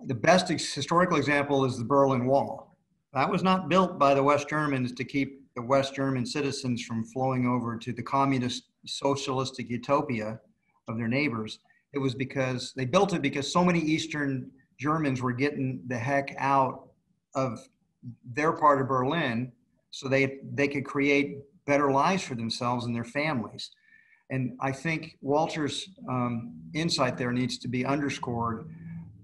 the best historical example is the Berlin Wall. That was not built by the West Germans to keep the West German citizens from flowing over to the communist socialistic utopia of their neighbors. It was because they built it because so many Eastern Germans were getting the heck out of their part of Berlin so they, they could create better lives for themselves and their families. And I think Walter's um, insight there needs to be underscored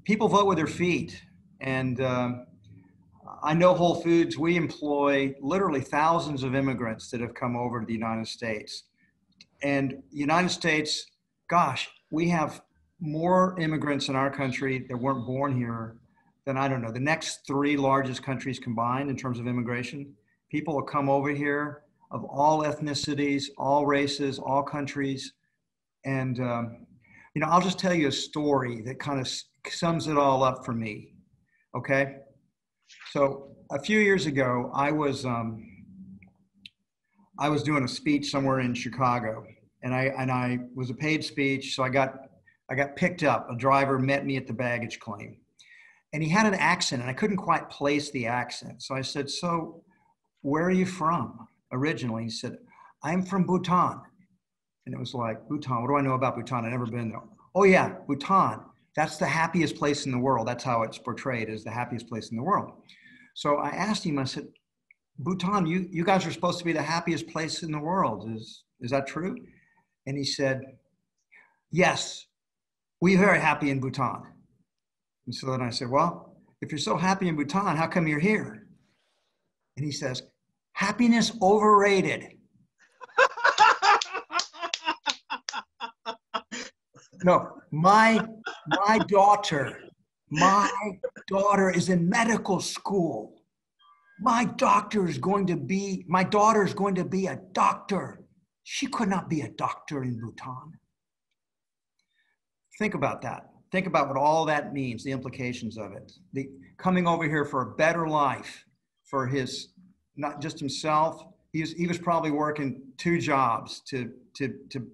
people vote with their feet. And um, I know Whole Foods, we employ literally thousands of immigrants that have come over to the United States. And United States, gosh, we have more immigrants in our country that weren't born here than I don't know, the next three largest countries combined in terms of immigration. People will come over here of all ethnicities, all races, all countries. And um, You know, I'll just tell you a story that kind of sums it all up for me. Okay. So a few years ago, I was um, I was doing a speech somewhere in Chicago, and I and I was a paid speech, so I got I got picked up. A driver met me at the baggage claim, and he had an accent, and I couldn't quite place the accent. So I said, "So, where are you from originally?" He said, "I'm from Bhutan," and it was like Bhutan. What do I know about Bhutan? I've never been there. Oh yeah, Bhutan. That's the happiest place in the world. That's how it's portrayed as the happiest place in the world. So I asked him, I said, Bhutan, you, you guys are supposed to be the happiest place in the world. Is, is that true? And he said, Yes, we're very happy in Bhutan. And so then I said, Well, if you're so happy in Bhutan, how come you're here? And he says, Happiness overrated. No, my my daughter, my daughter is in medical school. My doctor is going to be, my daughter is going to be a doctor. She could not be a doctor in Bhutan. Think about that. Think about what all that means, the implications of it. The coming over here for a better life for his, not just himself. He was, he was probably working two jobs to, to, to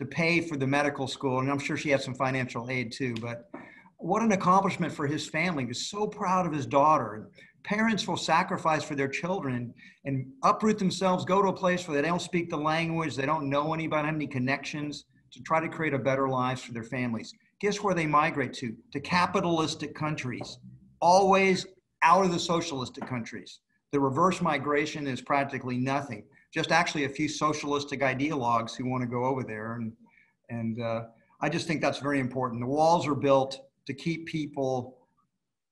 to pay for the medical school. And I'm sure she had some financial aid too. But what an accomplishment for his family. He was so proud of his daughter. Parents will sacrifice for their children and uproot themselves, go to a place where they don't speak the language, they don't know anybody, have any connections to try to create a better life for their families. Guess where they migrate to? To capitalistic countries, always out of the socialistic countries. The reverse migration is practically nothing just actually a few socialistic ideologues who want to go over there. And, and uh, I just think that's very important. The walls are built to keep people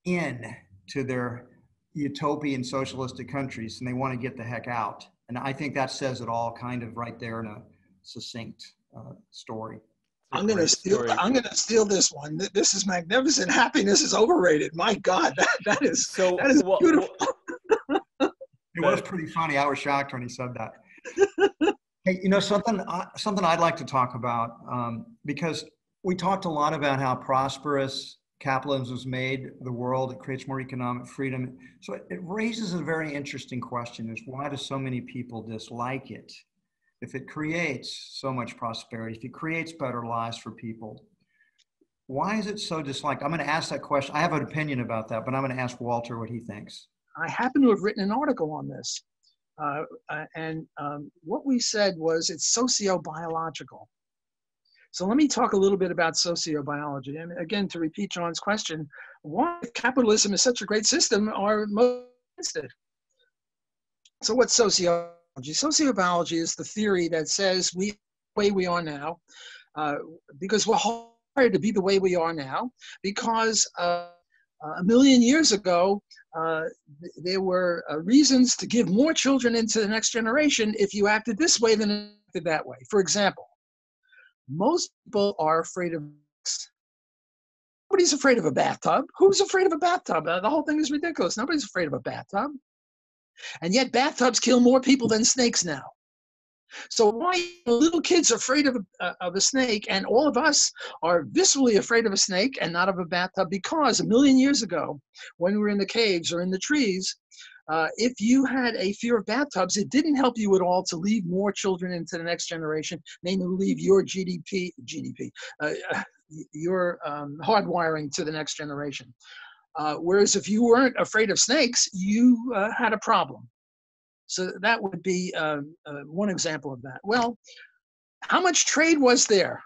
in to their utopian socialistic countries and they want to get the heck out. And I think that says it all kind of right there in a succinct uh, story. I'm going to steal. Story. I'm going to steal this one. This is magnificent. Happiness is overrated. My God, *laughs* that, that is so. That is well, beautiful. Well, it was pretty funny. I was shocked when he said that. *laughs* hey, you know something? Uh, something I'd like to talk about um, because we talked a lot about how prosperous capitalism has made the world. It creates more economic freedom. So it, it raises a very interesting question: Is why do so many people dislike it? If it creates so much prosperity, if it creates better lives for people, why is it so disliked? I'm going to ask that question. I have an opinion about that, but I'm going to ask Walter what he thinks. I happen to have written an article on this. Uh, uh, and um, what we said was it's sociobiological. So let me talk a little bit about sociobiology. And again, to repeat John's question, why if capitalism is such a great system are most against? So what's sociology? Sociobiology is the theory that says we the way we are now, uh, because we're hard to be the way we are now, because uh, a million years ago, uh, th- there were uh, reasons to give more children into the next generation if you acted this way than acted that way. For example, most people are afraid of Nobody's afraid of a bathtub. Who's afraid of a bathtub? Uh, the whole thing is ridiculous. Nobody's afraid of a bathtub. And yet, bathtubs kill more people than snakes now. So why little kids afraid of a, uh, of a snake and all of us are viscerally afraid of a snake and not of a bathtub? Because a million years ago, when we were in the caves or in the trees, uh, if you had a fear of bathtubs, it didn't help you at all to leave more children into the next generation, namely leave your GDP, GDP, uh, your um, hardwiring to the next generation. Uh, whereas if you weren't afraid of snakes, you uh, had a problem. So that would be uh, uh, one example of that. Well, how much trade was there?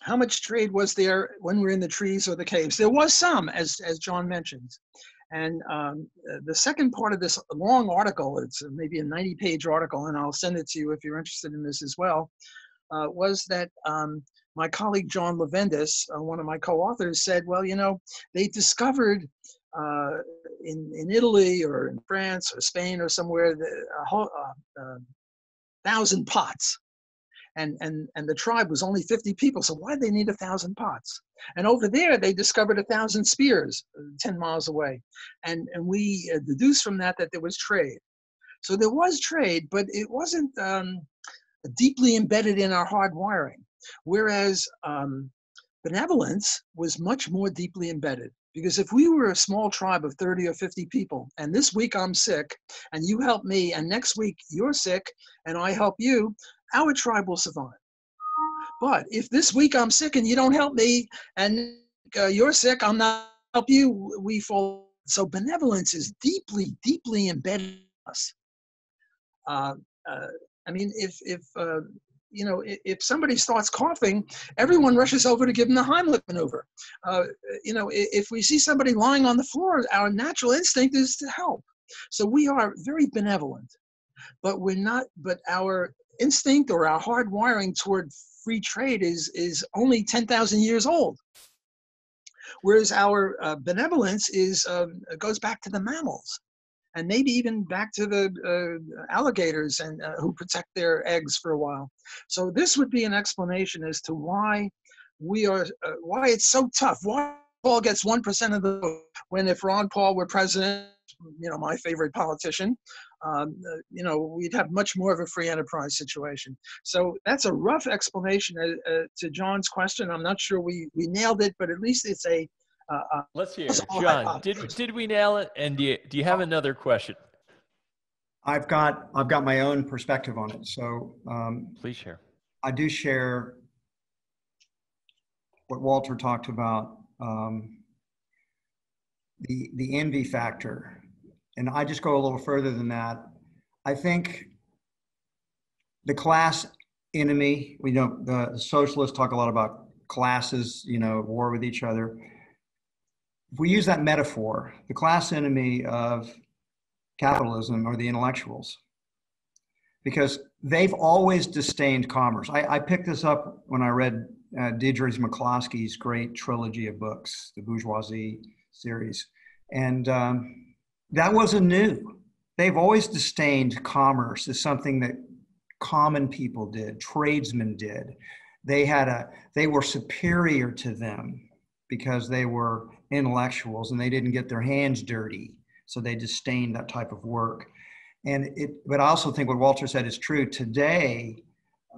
How much trade was there when we are in the trees or the caves? There was some, as, as John mentioned. And um, uh, the second part of this long article, it's maybe a 90 page article, and I'll send it to you if you're interested in this as well, uh, was that um, my colleague John Levendis, uh, one of my co authors, said, well, you know, they discovered uh, in, in Italy or in France or Spain or somewhere, a whole, uh, uh, thousand pots. And, and, and the tribe was only 50 people, so why did they need a thousand pots? And over there, they discovered a thousand spears uh, 10 miles away. And, and we uh, deduced from that that there was trade. So there was trade, but it wasn't um, deeply embedded in our hard wiring. Whereas um, benevolence was much more deeply embedded. Because if we were a small tribe of 30 or 50 people, and this week I'm sick, and you help me, and next week you're sick, and I help you, our tribe will survive. But if this week I'm sick and you don't help me, and uh, you're sick, I'm not help you, we fall. So benevolence is deeply, deeply embedded in us. Uh, uh, I mean, if if uh, you know, if somebody starts coughing, everyone rushes over to give them the Heimlich maneuver. Uh, you know, if we see somebody lying on the floor, our natural instinct is to help. So we are very benevolent, but we're not. But our instinct or our hard wiring toward free trade is is only ten thousand years old. Whereas our uh, benevolence is um, goes back to the mammals and maybe even back to the uh, alligators and uh, who protect their eggs for a while. So this would be an explanation as to why we are uh, why it's so tough. Why Paul gets one percent of the vote when if Ron Paul were president, you know, my favorite politician, um, uh, you know, we'd have much more of a free enterprise situation. So that's a rough explanation uh, uh, to John's question. I'm not sure we we nailed it, but at least it's a uh, uh, Let's hear, John. Did did we nail it? And do you, do you have another question? I've got I've got my own perspective on it. So um, please share. I do share what Walter talked about um, the the envy factor, and I just go a little further than that. I think the class enemy. We know the socialists talk a lot about classes, you know, war with each other if we use that metaphor, the class enemy of capitalism are the intellectuals because they've always disdained commerce. I, I picked this up when I read uh, Deirdre McCloskey's great trilogy of books, the Bourgeoisie series. And um, that wasn't new. They've always disdained commerce as something that common people did, tradesmen did. They had a, they were superior to them because they were intellectuals and they didn't get their hands dirty. So they disdained that type of work. And it, but I also think what Walter said is true. Today,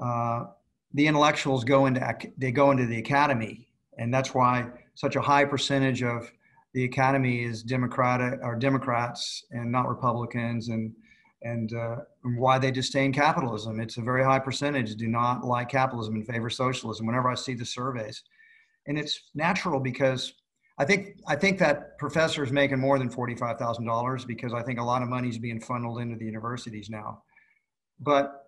uh, the intellectuals go into they go into the academy, and that's why such a high percentage of the academy is Democratic or Democrats and not Republicans, and and, uh, why they disdain capitalism. It's a very high percentage do not like capitalism and favor socialism. Whenever I see the surveys, and it's natural because I think I think that professor is making more than forty five thousand dollars because I think a lot of money is being funneled into the universities now, but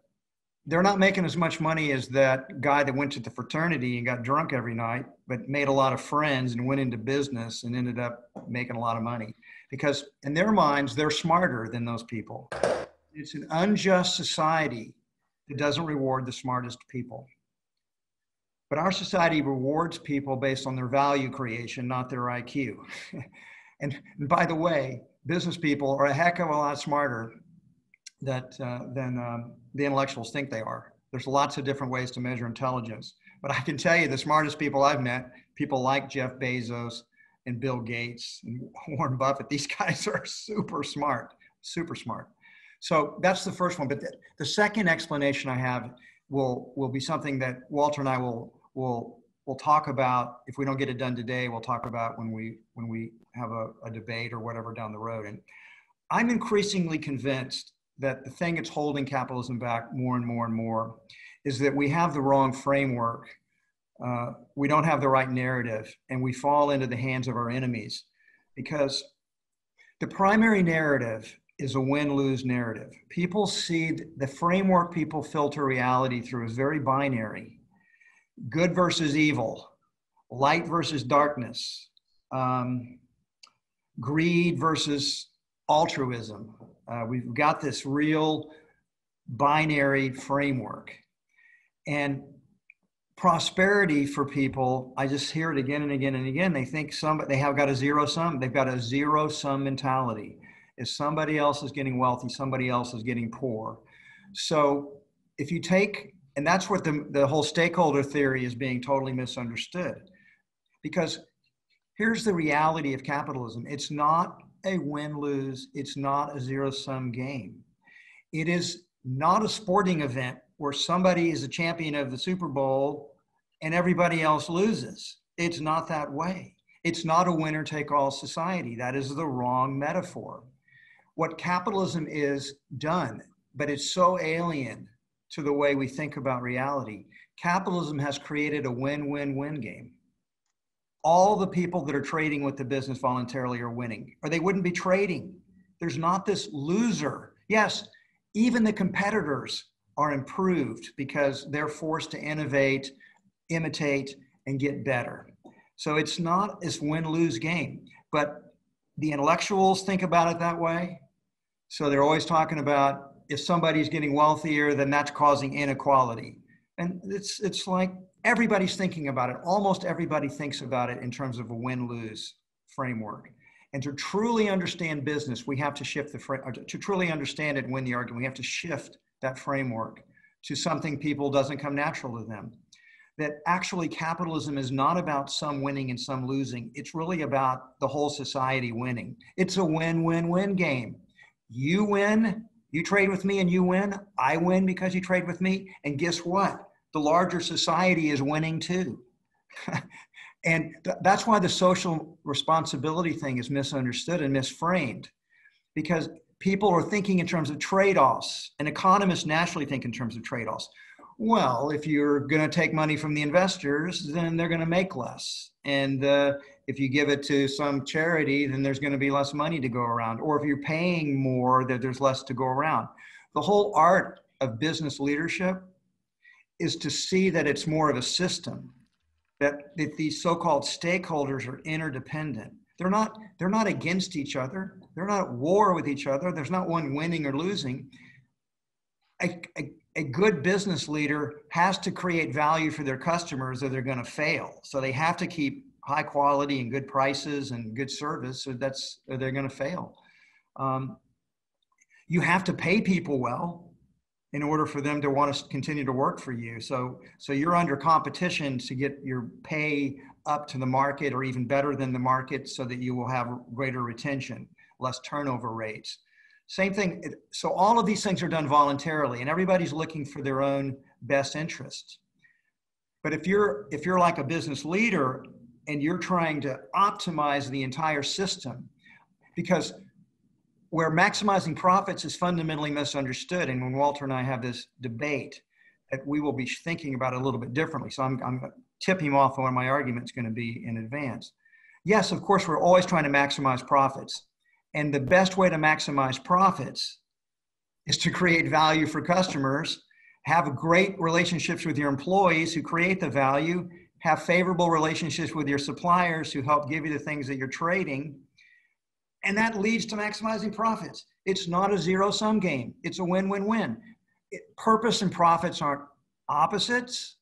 they're not making as much money as that guy that went to the fraternity and got drunk every night, but made a lot of friends and went into business and ended up making a lot of money because in their minds they're smarter than those people. It's an unjust society that doesn't reward the smartest people. But our society rewards people based on their value creation, not their IQ. *laughs* and, by the way, business people are a heck of a lot smarter that, uh, than um, the intellectuals think they are. There's lots of different ways to measure intelligence. But I can tell you the smartest people I've met, people like Jeff Bezos and Bill Gates and *laughs* Warren Buffett, these *laughs* guys are super smart, super smart. So that's the first one. But the, the second explanation I have will will be something that Walter and I will will we'll talk about if we don't get it done today we'll talk about when we when we have a, a debate or whatever down the road. And i'm increasingly convinced that the thing that's holding capitalism back more and more and more is that we have the wrong framework uh, we don't have the right narrative and we fall into the hands of our enemies. Because the primary narrative is a win-lose narrative. People see the framework people filter reality through is very binary good versus evil, light versus darkness, um, greed versus altruism. Uh, we've got this real binary framework. And prosperity for people, I just hear it again and again and again. They think some they have got a zero sum, they've got a zero sum mentality. If somebody else is getting wealthy, somebody else is getting poor. So if you take and that's what the, the whole stakeholder theory is being totally misunderstood. Because here's the reality of capitalism it's not a win lose, it's not a zero sum game. It is not a sporting event where somebody is a champion of the Super Bowl and everybody else loses. It's not that way. It's not a winner take all society. That is the wrong metaphor. What capitalism is done, but it's so alien to the way we think about reality. Capitalism has created a win win win game. All the people that are trading with the business voluntarily are winning, or they wouldn't be trading. There's not this loser. Yes, even the competitors are improved because they're forced to innovate, imitate, and get better. So it's not this win lose game. But the intellectuals think about it that way. So they're always talking about if somebody's getting wealthier, then that's causing inequality. And it's, it's like everybody's thinking about it. Almost everybody thinks about it in terms of a win lose framework. And to truly understand business, we have to shift the frame, to truly understand it and win the argument, we have to shift that framework to something people doesn't come natural to them that actually capitalism is not about some winning and some losing. It's really about the whole society winning. It's a win win win game. You win, you trade with me and you win. I win because you trade with me. And guess what? The larger society is winning too. *laughs* and th- that's why the social responsibility thing is misunderstood and misframed because people are thinking in terms of trade offs, and economists naturally think in terms of trade offs. Well, if you're going to take money from the investors, then they're going to make less. And uh, if you give it to some charity, then there's going to be less money to go around. Or if you're paying more, that there's less to go around. The whole art of business leadership is to see that it's more of a system, that, that these so-called stakeholders are interdependent. They're not, they're not against each other. They're not at war with each other. There's not one winning or losing. A, a, a good business leader has to create value for their customers or they're going to fail. So they have to keep high quality and good prices and good service so that's or they're going to fail. Um, you have to pay people well in order for them to want to continue to work for you. So so you're under competition to get your pay up to the market or even better than the market so that you will have greater retention, less turnover rates. Same thing. So all of these things are done voluntarily, and everybody's looking for their own best interests. But if you're if you're like a business leader and you're trying to optimize the entire system, because where maximizing profits is fundamentally misunderstood, and when Walter and I have this debate, that we will be thinking about it a little bit differently. So I'm, I'm tipping off on what my argument's going to be in advance. Yes, of course, we're always trying to maximize profits. And the best way to maximize profits is to create value for customers, have great relationships with your employees who create the value, have favorable relationships with your suppliers who help give you the things that you're trading. And that leads to maximizing profits. It's not a zero sum game, it's a win win win. Purpose and profits aren't opposites,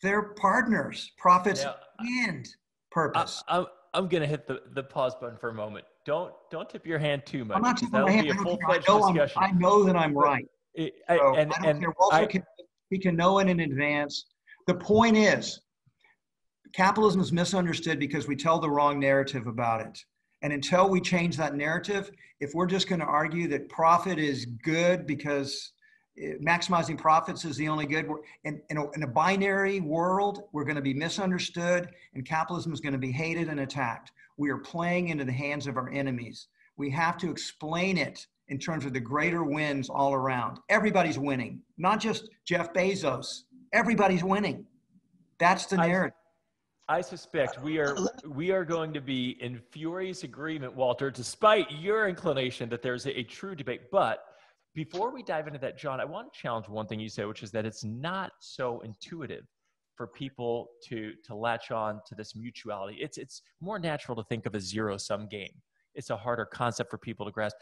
they're partners. Profits yeah. and purpose. I, I'm going to hit the, the pause button for a moment. Don't don't tip your hand too much. I'm not tipping my hand. I, know I know that I'm right. It, I, so and, I don't and care. I, can, he can know it in advance. The point is, capitalism is misunderstood because we tell the wrong narrative about it. And until we change that narrative, if we're just going to argue that profit is good because eh, maximizing profits is the only good. In, in, a, in a binary world, we're going to be misunderstood and capitalism is going to be hated and attacked. We are playing into the hands of our enemies. We have to explain it in terms of the greater wins all around. Everybody's winning, not just Jeff Bezos. Everybody's winning. That's the narrative. I, suspect we are we are going to be in furious agreement, Walter, despite your inclination that there's a, a true debate. But before we dive into that, John, I want to challenge one thing you said, which is that it's not so intuitive for people to to latch on to this mutuality. It's it's more natural to think of a zero sum game. It's a harder concept for people to grasp.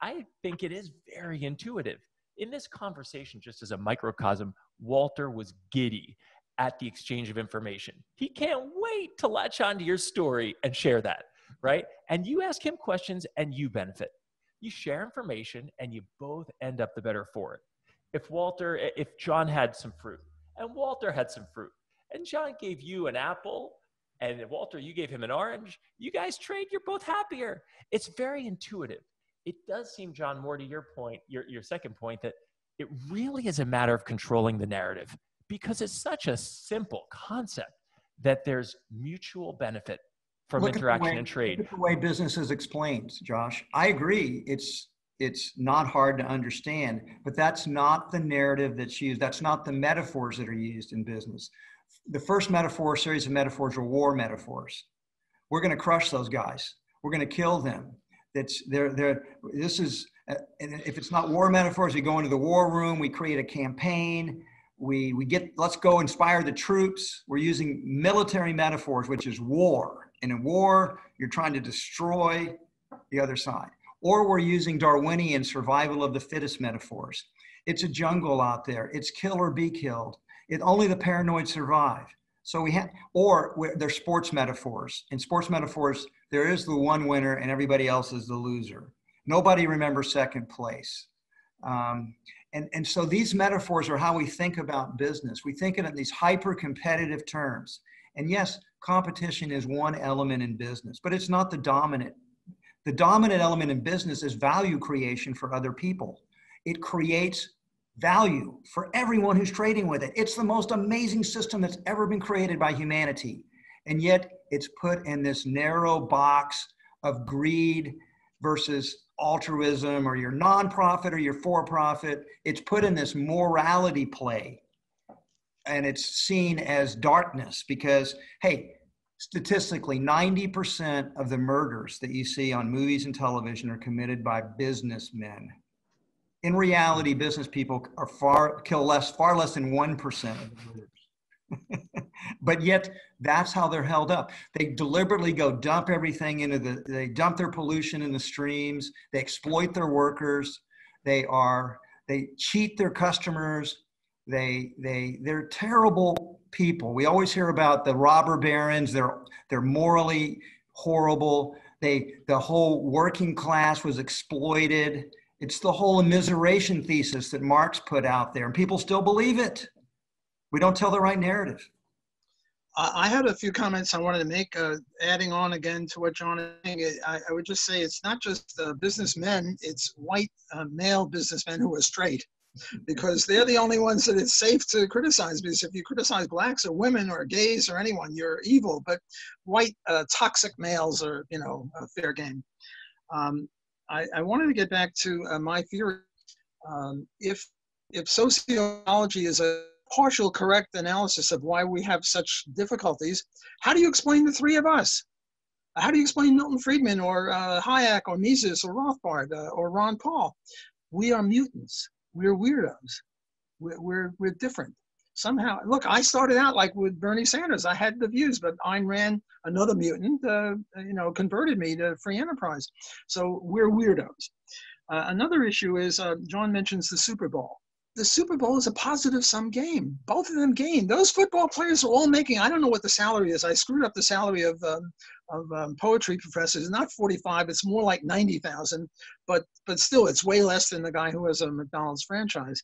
I think it is very intuitive. In this conversation, just as a microcosm, Walter was giddy at the exchange of information. He can't wait to latch onto your story and share that, right? And you ask him questions and you benefit you share information and you both end up the better for it. If Walter, if John had some fruit and Walter had some fruit and John gave you an apple and Walter, you gave him an orange, you guys trade, you're both happier. It's very intuitive. It does seem, John, more to your point, your, your second point, that it really is a matter of controlling the narrative because it's such a simple concept that there's mutual benefit from Look interaction way, and trade. Look at the way business is explained, Josh. I agree. It's it's not hard to understand, but that's not the narrative that's used. That's not the metaphors that are used in business. The first metaphor series of metaphors are war metaphors. We're going to crush those guys. We're going to kill them. That's they're they're. This is uh, and if it's not war metaphors, we go into the war room. We create a campaign. We we get let's go inspire the troops. We're using military metaphors, which is war. And in war, you're trying to destroy the other side. Or we're using Darwinian survival of the fittest metaphors. It's a jungle out there. It's kill or be killed. It only the paranoid survive. So we have, or they're sports metaphors. In sports metaphors, there is the one winner and everybody else is the loser. Nobody remembers second place. Um, and, and so these metaphors are how we think about business. We think it in these hyper competitive terms. And yes, competition is one element in business, but it's not the dominant. The dominant element in business is value creation for other people. It creates value for everyone who's trading with it. It's the most amazing system that's ever been created by humanity. And yet it's put in this narrow box of greed versus altruism or your nonprofit or your for profit. It's put in this morality play and it's seen as darkness because, hey, statistically, 90% of the murders that you see on movies and television are committed by businessmen in reality, business people are far kill less, far less than one percent of the *laughs* but yet, that's how they're held up. They deliberately go dump everything into the. They dump their pollution in the streams. They exploit their workers. They are. They cheat their customers. They they they're terrible people. We always hear about the robber barons. They're they're morally horrible. They the whole working class was exploited it's the whole immiseration thesis that Marx put out there, and people still believe it. We don't tell the right narrative. I had a few comments I wanted to make, uh, adding on again to what John is saying. I, I, would just say it's not just uh, businessmen, it's white uh, male businessmen who are straight, because they're the only ones that it's safe to criticize. Because if you criticize blacks or women or gays or anyone, you're evil. But white uh, toxic males are, you know, fair game. Um, I, I wanted to get back to uh, my theory. Um, if if sociology is a partial correct analysis of why we have such difficulties, how do you explain the three of us? How do you explain Milton Friedman or uh, Hayek or Mises or Rothbard uh, or Ron Paul? We are mutants. We're weirdos. We're, we're, we're different somehow look i started out like with bernie sanders i had the views but ayn rand another mutant uh, you know converted me to free enterprise so we're weirdos uh, another issue is uh, john mentions the super bowl the Super Bowl is a positive sum game. Both of them gain. Those football players are all making. I don't know what the salary is. I screwed up the salary of um, of um, poetry professors. It's not forty five. It's more like ninety thousand. But but still, it's way less than the guy who has a McDonald's franchise.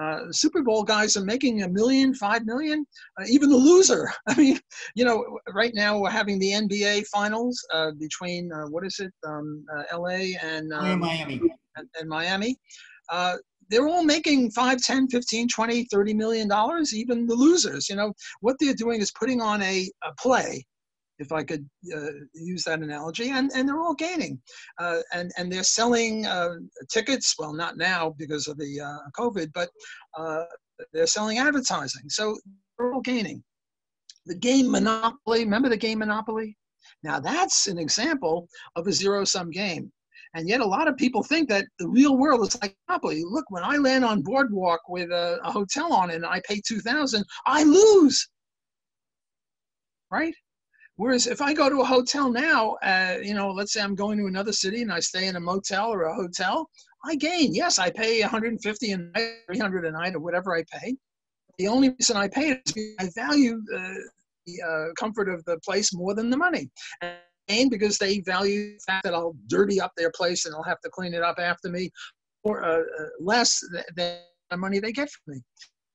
Uh, Super Bowl guys are making a million, five million. Uh, even the loser. *laughs* I mean, you know, right now we're having the NBA finals uh, between uh, what is it, um, uh, L.A. and um, Miami. And, and Miami. They're all making 5 10 15 20 30 million dollars even the losers you know? What they're doing is putting on a, a play if i could uh, use that analogy and, and they're all gaining. Uh, and, and they're selling uh, tickets well not now because of the uh, covid but uh, they're selling advertising so they're all gaining. The game monopoly remember the game monopoly? Now that's an example of a zero sum game and yet, a lot of people think that the real world is like Monopoly. Look, when I land on Boardwalk with a, a hotel on and I pay two thousand, I lose. Right? Whereas if I go to a hotel now, uh, you know, let's say I'm going to another city and I stay in a motel or a hotel, I gain. Yes, I pay 150 and 300 a night or whatever I pay. The only reason I pay is because I value the, the uh, comfort of the place more than the money. And because they value the fact that I'll dirty up their place and I'll have to clean it up after me, or uh, uh less than the money they get from me.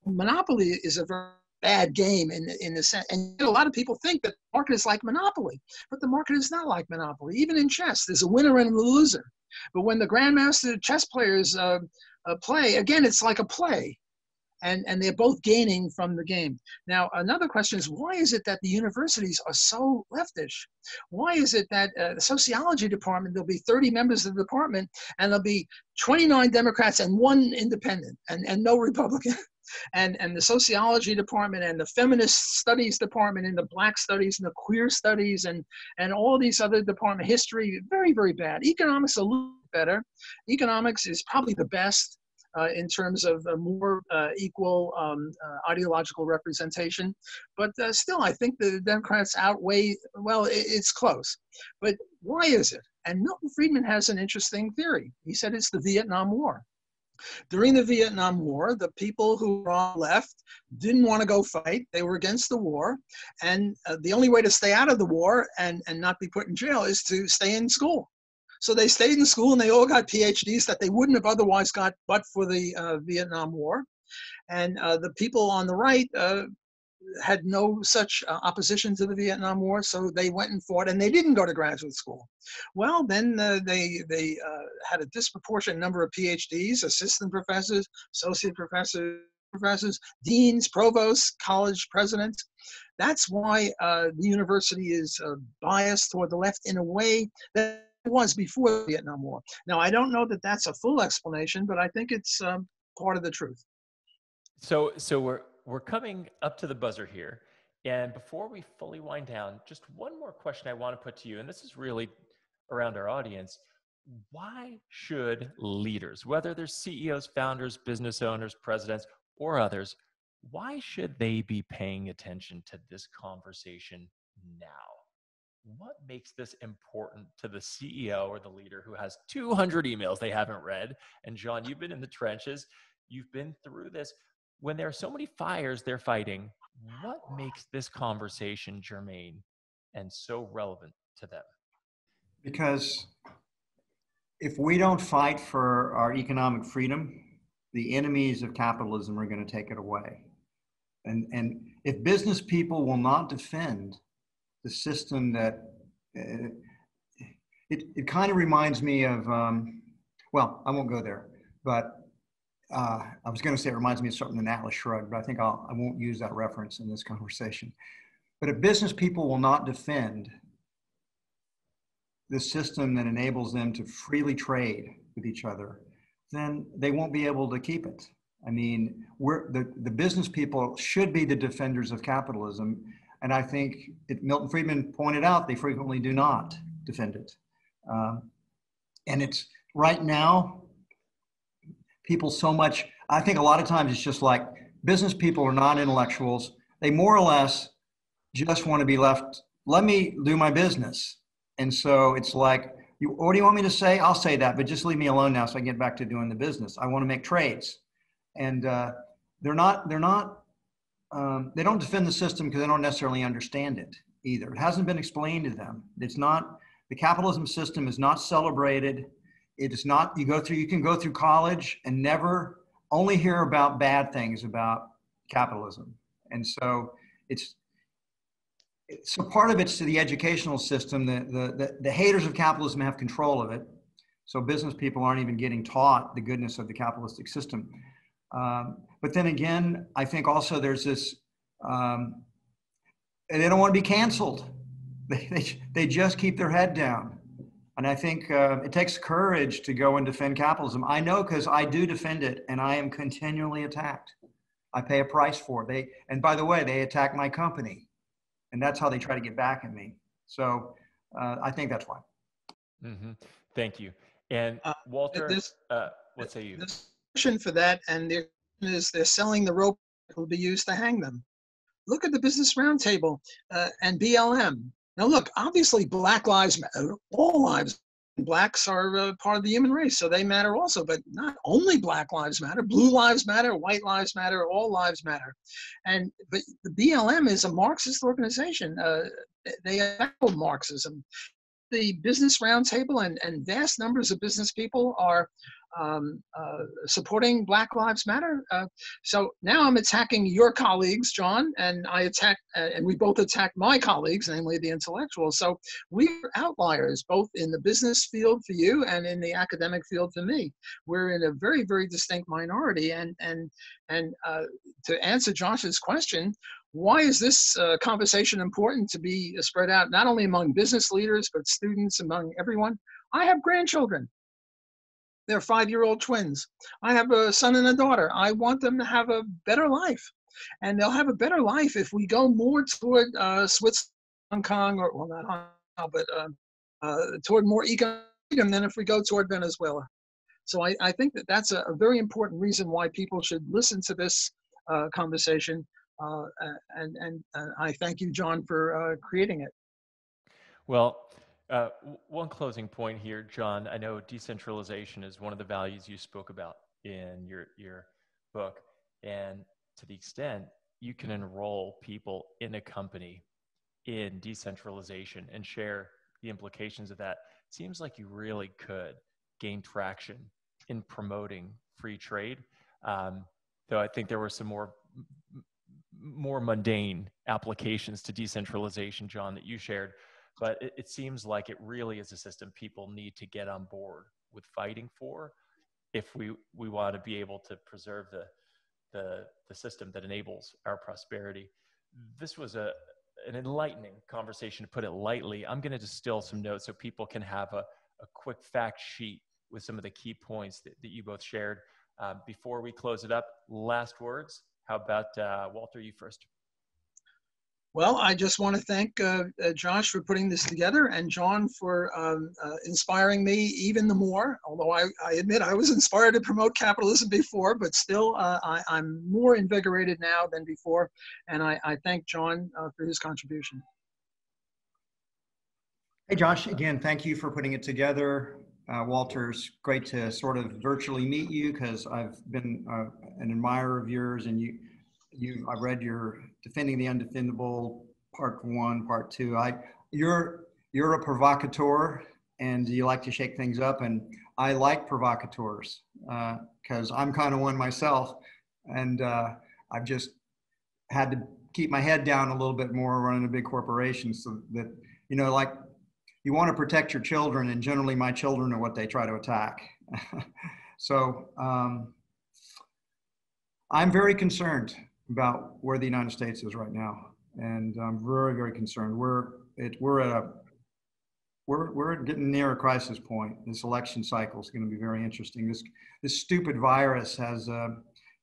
Monopoly is a very bad game in in the sense, and a lot of people think that the market is like Monopoly, but the market is not like Monopoly. Even in chess, there's a winner and a loser. But when the grandmaster chess players uh, uh, play, again, it's like a play. And, and they're both gaining from the game. Now, another question is why is it that the universities are so leftish? Why is it that uh, the sociology department, there'll be 30 members of the department, and there'll be 29 Democrats and one independent, and, and no Republican? *laughs* and, and the sociology department and the feminist studies department and the black studies and the queer studies and, and all these other department history very very bad economics a little better economics is probably the best uh, in terms of a more uh, equal um, uh, ideological representation. But uh, still, I think the Democrats outweigh, well, it, it's close. But why is it? And Milton Friedman has an interesting theory. He said it's the Vietnam War. During the Vietnam War, the people who were on left didn't want to go fight. They were against the war. And uh, the only way to stay out of the war and, and not be put in jail is to stay in school. So they stayed in school and they all got PhDs that they wouldn't have otherwise got but for the uh, Vietnam War. And uh, the people on the right uh, had no such uh, opposition to the Vietnam War, so they went and fought, and they didn't go to graduate school. Well, then uh, they they uh, had a disproportionate number of PhDs, assistant professors, associate professors, professors, deans, provosts, college presidents. That's why the university is biased toward the left in a way that was before the Vietnam War. Now, I don't know that that's a full explanation, but I think it's um, part of the truth. So, so we're we're coming up to the buzzer here. And before we fully wind down, just one more question I want to put to you, and this is really around our audience. Why should leaders, whether they're CEOs, founders, business owners, presidents, or others, why should they be paying attention to this conversation now? What makes this important to the CEO or the leader who has 200 emails they haven't read? And John, you've been in the trenches, you've been through this when there are so many fires they're fighting, what makes this conversation germane and so relevant to them? Because if we don't fight for our economic freedom, the enemies of capitalism are going to take it away. And, and if business people will not defend the system that uh, it, it kind of reminds me of, um, well, I won't go there, but uh, I was going to say it reminds me of something in Atlas Shrugged, but I think I'll, I won't use that reference in this conversation. But if business people will not defend the system that enables them to freely trade with each other, then they won't be able to keep it. I mean, we're, the, the business people should be the defenders of capitalism. And I think it, Milton Friedman pointed out they frequently do not defend it. Um, and it's right now, people so much. I think a lot of times it's just like business people are not intellectuals. They more or less just want to be left, let me do my business. And so it's like, you, what do you want me to say? I'll say that, but just leave me alone now so I can get back to doing the business. I want to make trades. And uh, they're not, they're not, um, they don't defend the system because they don't necessarily understand it either. It hasn't been explained to them. It's not, the capitalism system is not celebrated it is not you go through you can go through college and never only hear about bad things about capitalism and so it's so part of it's to the educational system the, the, the, the haters of capitalism have control of it so business people aren't even getting taught the goodness of the capitalistic system um, but then again i think also there's this um, they don't want to be canceled *laughs* they, they, they just keep their head down and I think uh, it takes courage to go and defend capitalism. I know because I do defend it, and I am continually attacked. I pay a price for it. They, and by the way, they attack my company, and that's how they try to get back at me. So uh, I think that's why. Mm-hmm. Thank you. And uh, Walter, this, uh, what say you? This question for that, and there is they're selling the rope that will be used to hang them. Look at the Business Roundtable uh, and BLM. Now, look, obviously, Black Lives Matter. All lives, blacks are uh, part of the human race, so they matter also. But not only Black Lives Matter, Blue Lives Matter, White Lives Matter, all lives matter. And but the BLM is a Marxist organization. Uh, they echo Marxism. The business roundtable and, and vast numbers of business people are um, uh, supporting Black Lives Matter. Uh, so now I'm attacking your colleagues, John, and I attack, uh, and we both attack my colleagues, namely the intellectuals. So we're outliers, both in the business field for you and in the academic field for me. We're in a very, very distinct minority. And and and uh, to answer Josh's question, why is this uh, conversation important to be spread out not only among business leaders but students among everyone i have grandchildren they're five year old twins. I have a son and a daughter. I want them to have a better life. And they'll have a better life if we go more toward uh, Switzerland, Hong Kong, or, well, not Hong Kong, but uh, uh, toward more economic freedom than if we go toward Venezuela. So I, I think that that's a, a, very important reason why people should listen to this uh, conversation. Uh, and and uh, I thank you, John, for creating it. Well, uh, one closing point here, John. I know decentralization is one of the values you spoke about in your your book, and to the extent you can enroll people in a company in decentralization and share the implications of that, seems like you really could gain traction in promoting free trade. Um, though I think there were some more more mundane applications to decentralization, John, that you shared but it, it seems like it really is a system people need to get on board with fighting for if we, we want to be able to preserve the, the, the system that enables our prosperity. This was a, an enlightening conversation, to put it lightly. I'm going to distill some notes so people can have a, a quick fact sheet with some of the key points that, that you both shared. Uh, before we close it up, last words. How about uh, Walter, you first? Well, I just want to thank uh, uh, Josh for putting this together and John for um, uh, inspiring me even the more. Although I, I, admit I was inspired to promote capitalism before, but still uh, I, am more invigorated now than before. And I, I thank John uh, for his contribution. Hey, Josh, again, thank you for putting it together. Uh, Walter's great to sort of virtually meet you because I've been an admirer of yours and you you I've read your defending the undefendable part one, part two. I you're you're a provocateur and you like to shake things up and I like provocateurs because uh, I'm kind of one myself and uh, I've just had to keep my head down a little bit more running a big corporation so that you know like you want to protect your children and generally my children are what they try to attack *laughs* so um, i'm very concerned about where the United States is right now, and I'm very, very concerned. We're it, we're at a we're we're getting near a crisis point. This election cycle is going to be very interesting. This this stupid virus has uh,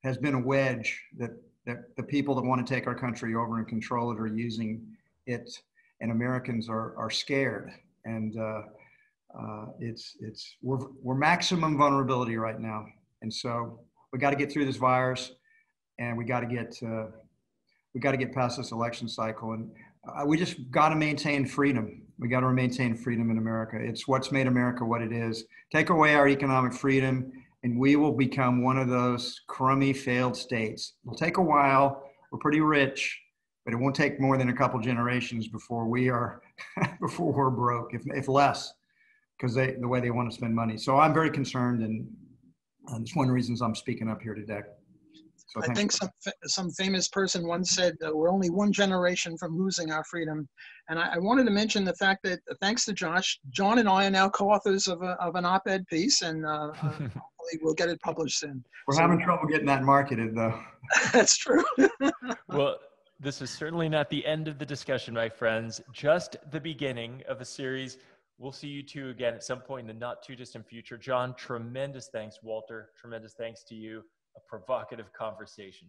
has been a wedge that that the people that want to take our country over and control it are using it, and Americans are are scared. And uh, uh, it's it's we're we're maximum vulnerability right now, and so we got to get through this virus and we got to get uh, we got to get past this election cycle, and uh, we just got to maintain freedom. We got to maintain freedom in America. It's what's made America what it is. Take away our economic freedom, and we will become one of those crummy, failed states. It'll take a while. We're pretty rich, but it won't take more than a couple generations before we are *laughs* before we're broke, if, if less, because they the way they want to spend money. So I'm very concerned, and uh, that's one of the reasons I'm speaking up here today. So I think some some famous person once said uh, we're only one generation from losing our freedom, and I, I, wanted to mention the fact that uh, thanks to Josh, John and I are now co-authors of, a, of an op-ed piece, and uh, uh *laughs* hopefully we'll get it published soon. We're so, having trouble getting that marketed, though. *laughs* that's true. well, this is certainly not the end of the discussion, my friends. Just the beginning of a series. We'll see you two again at some point in the not too distant future. John, tremendous thanks. Walter, tremendous thanks to you a provocative conversation.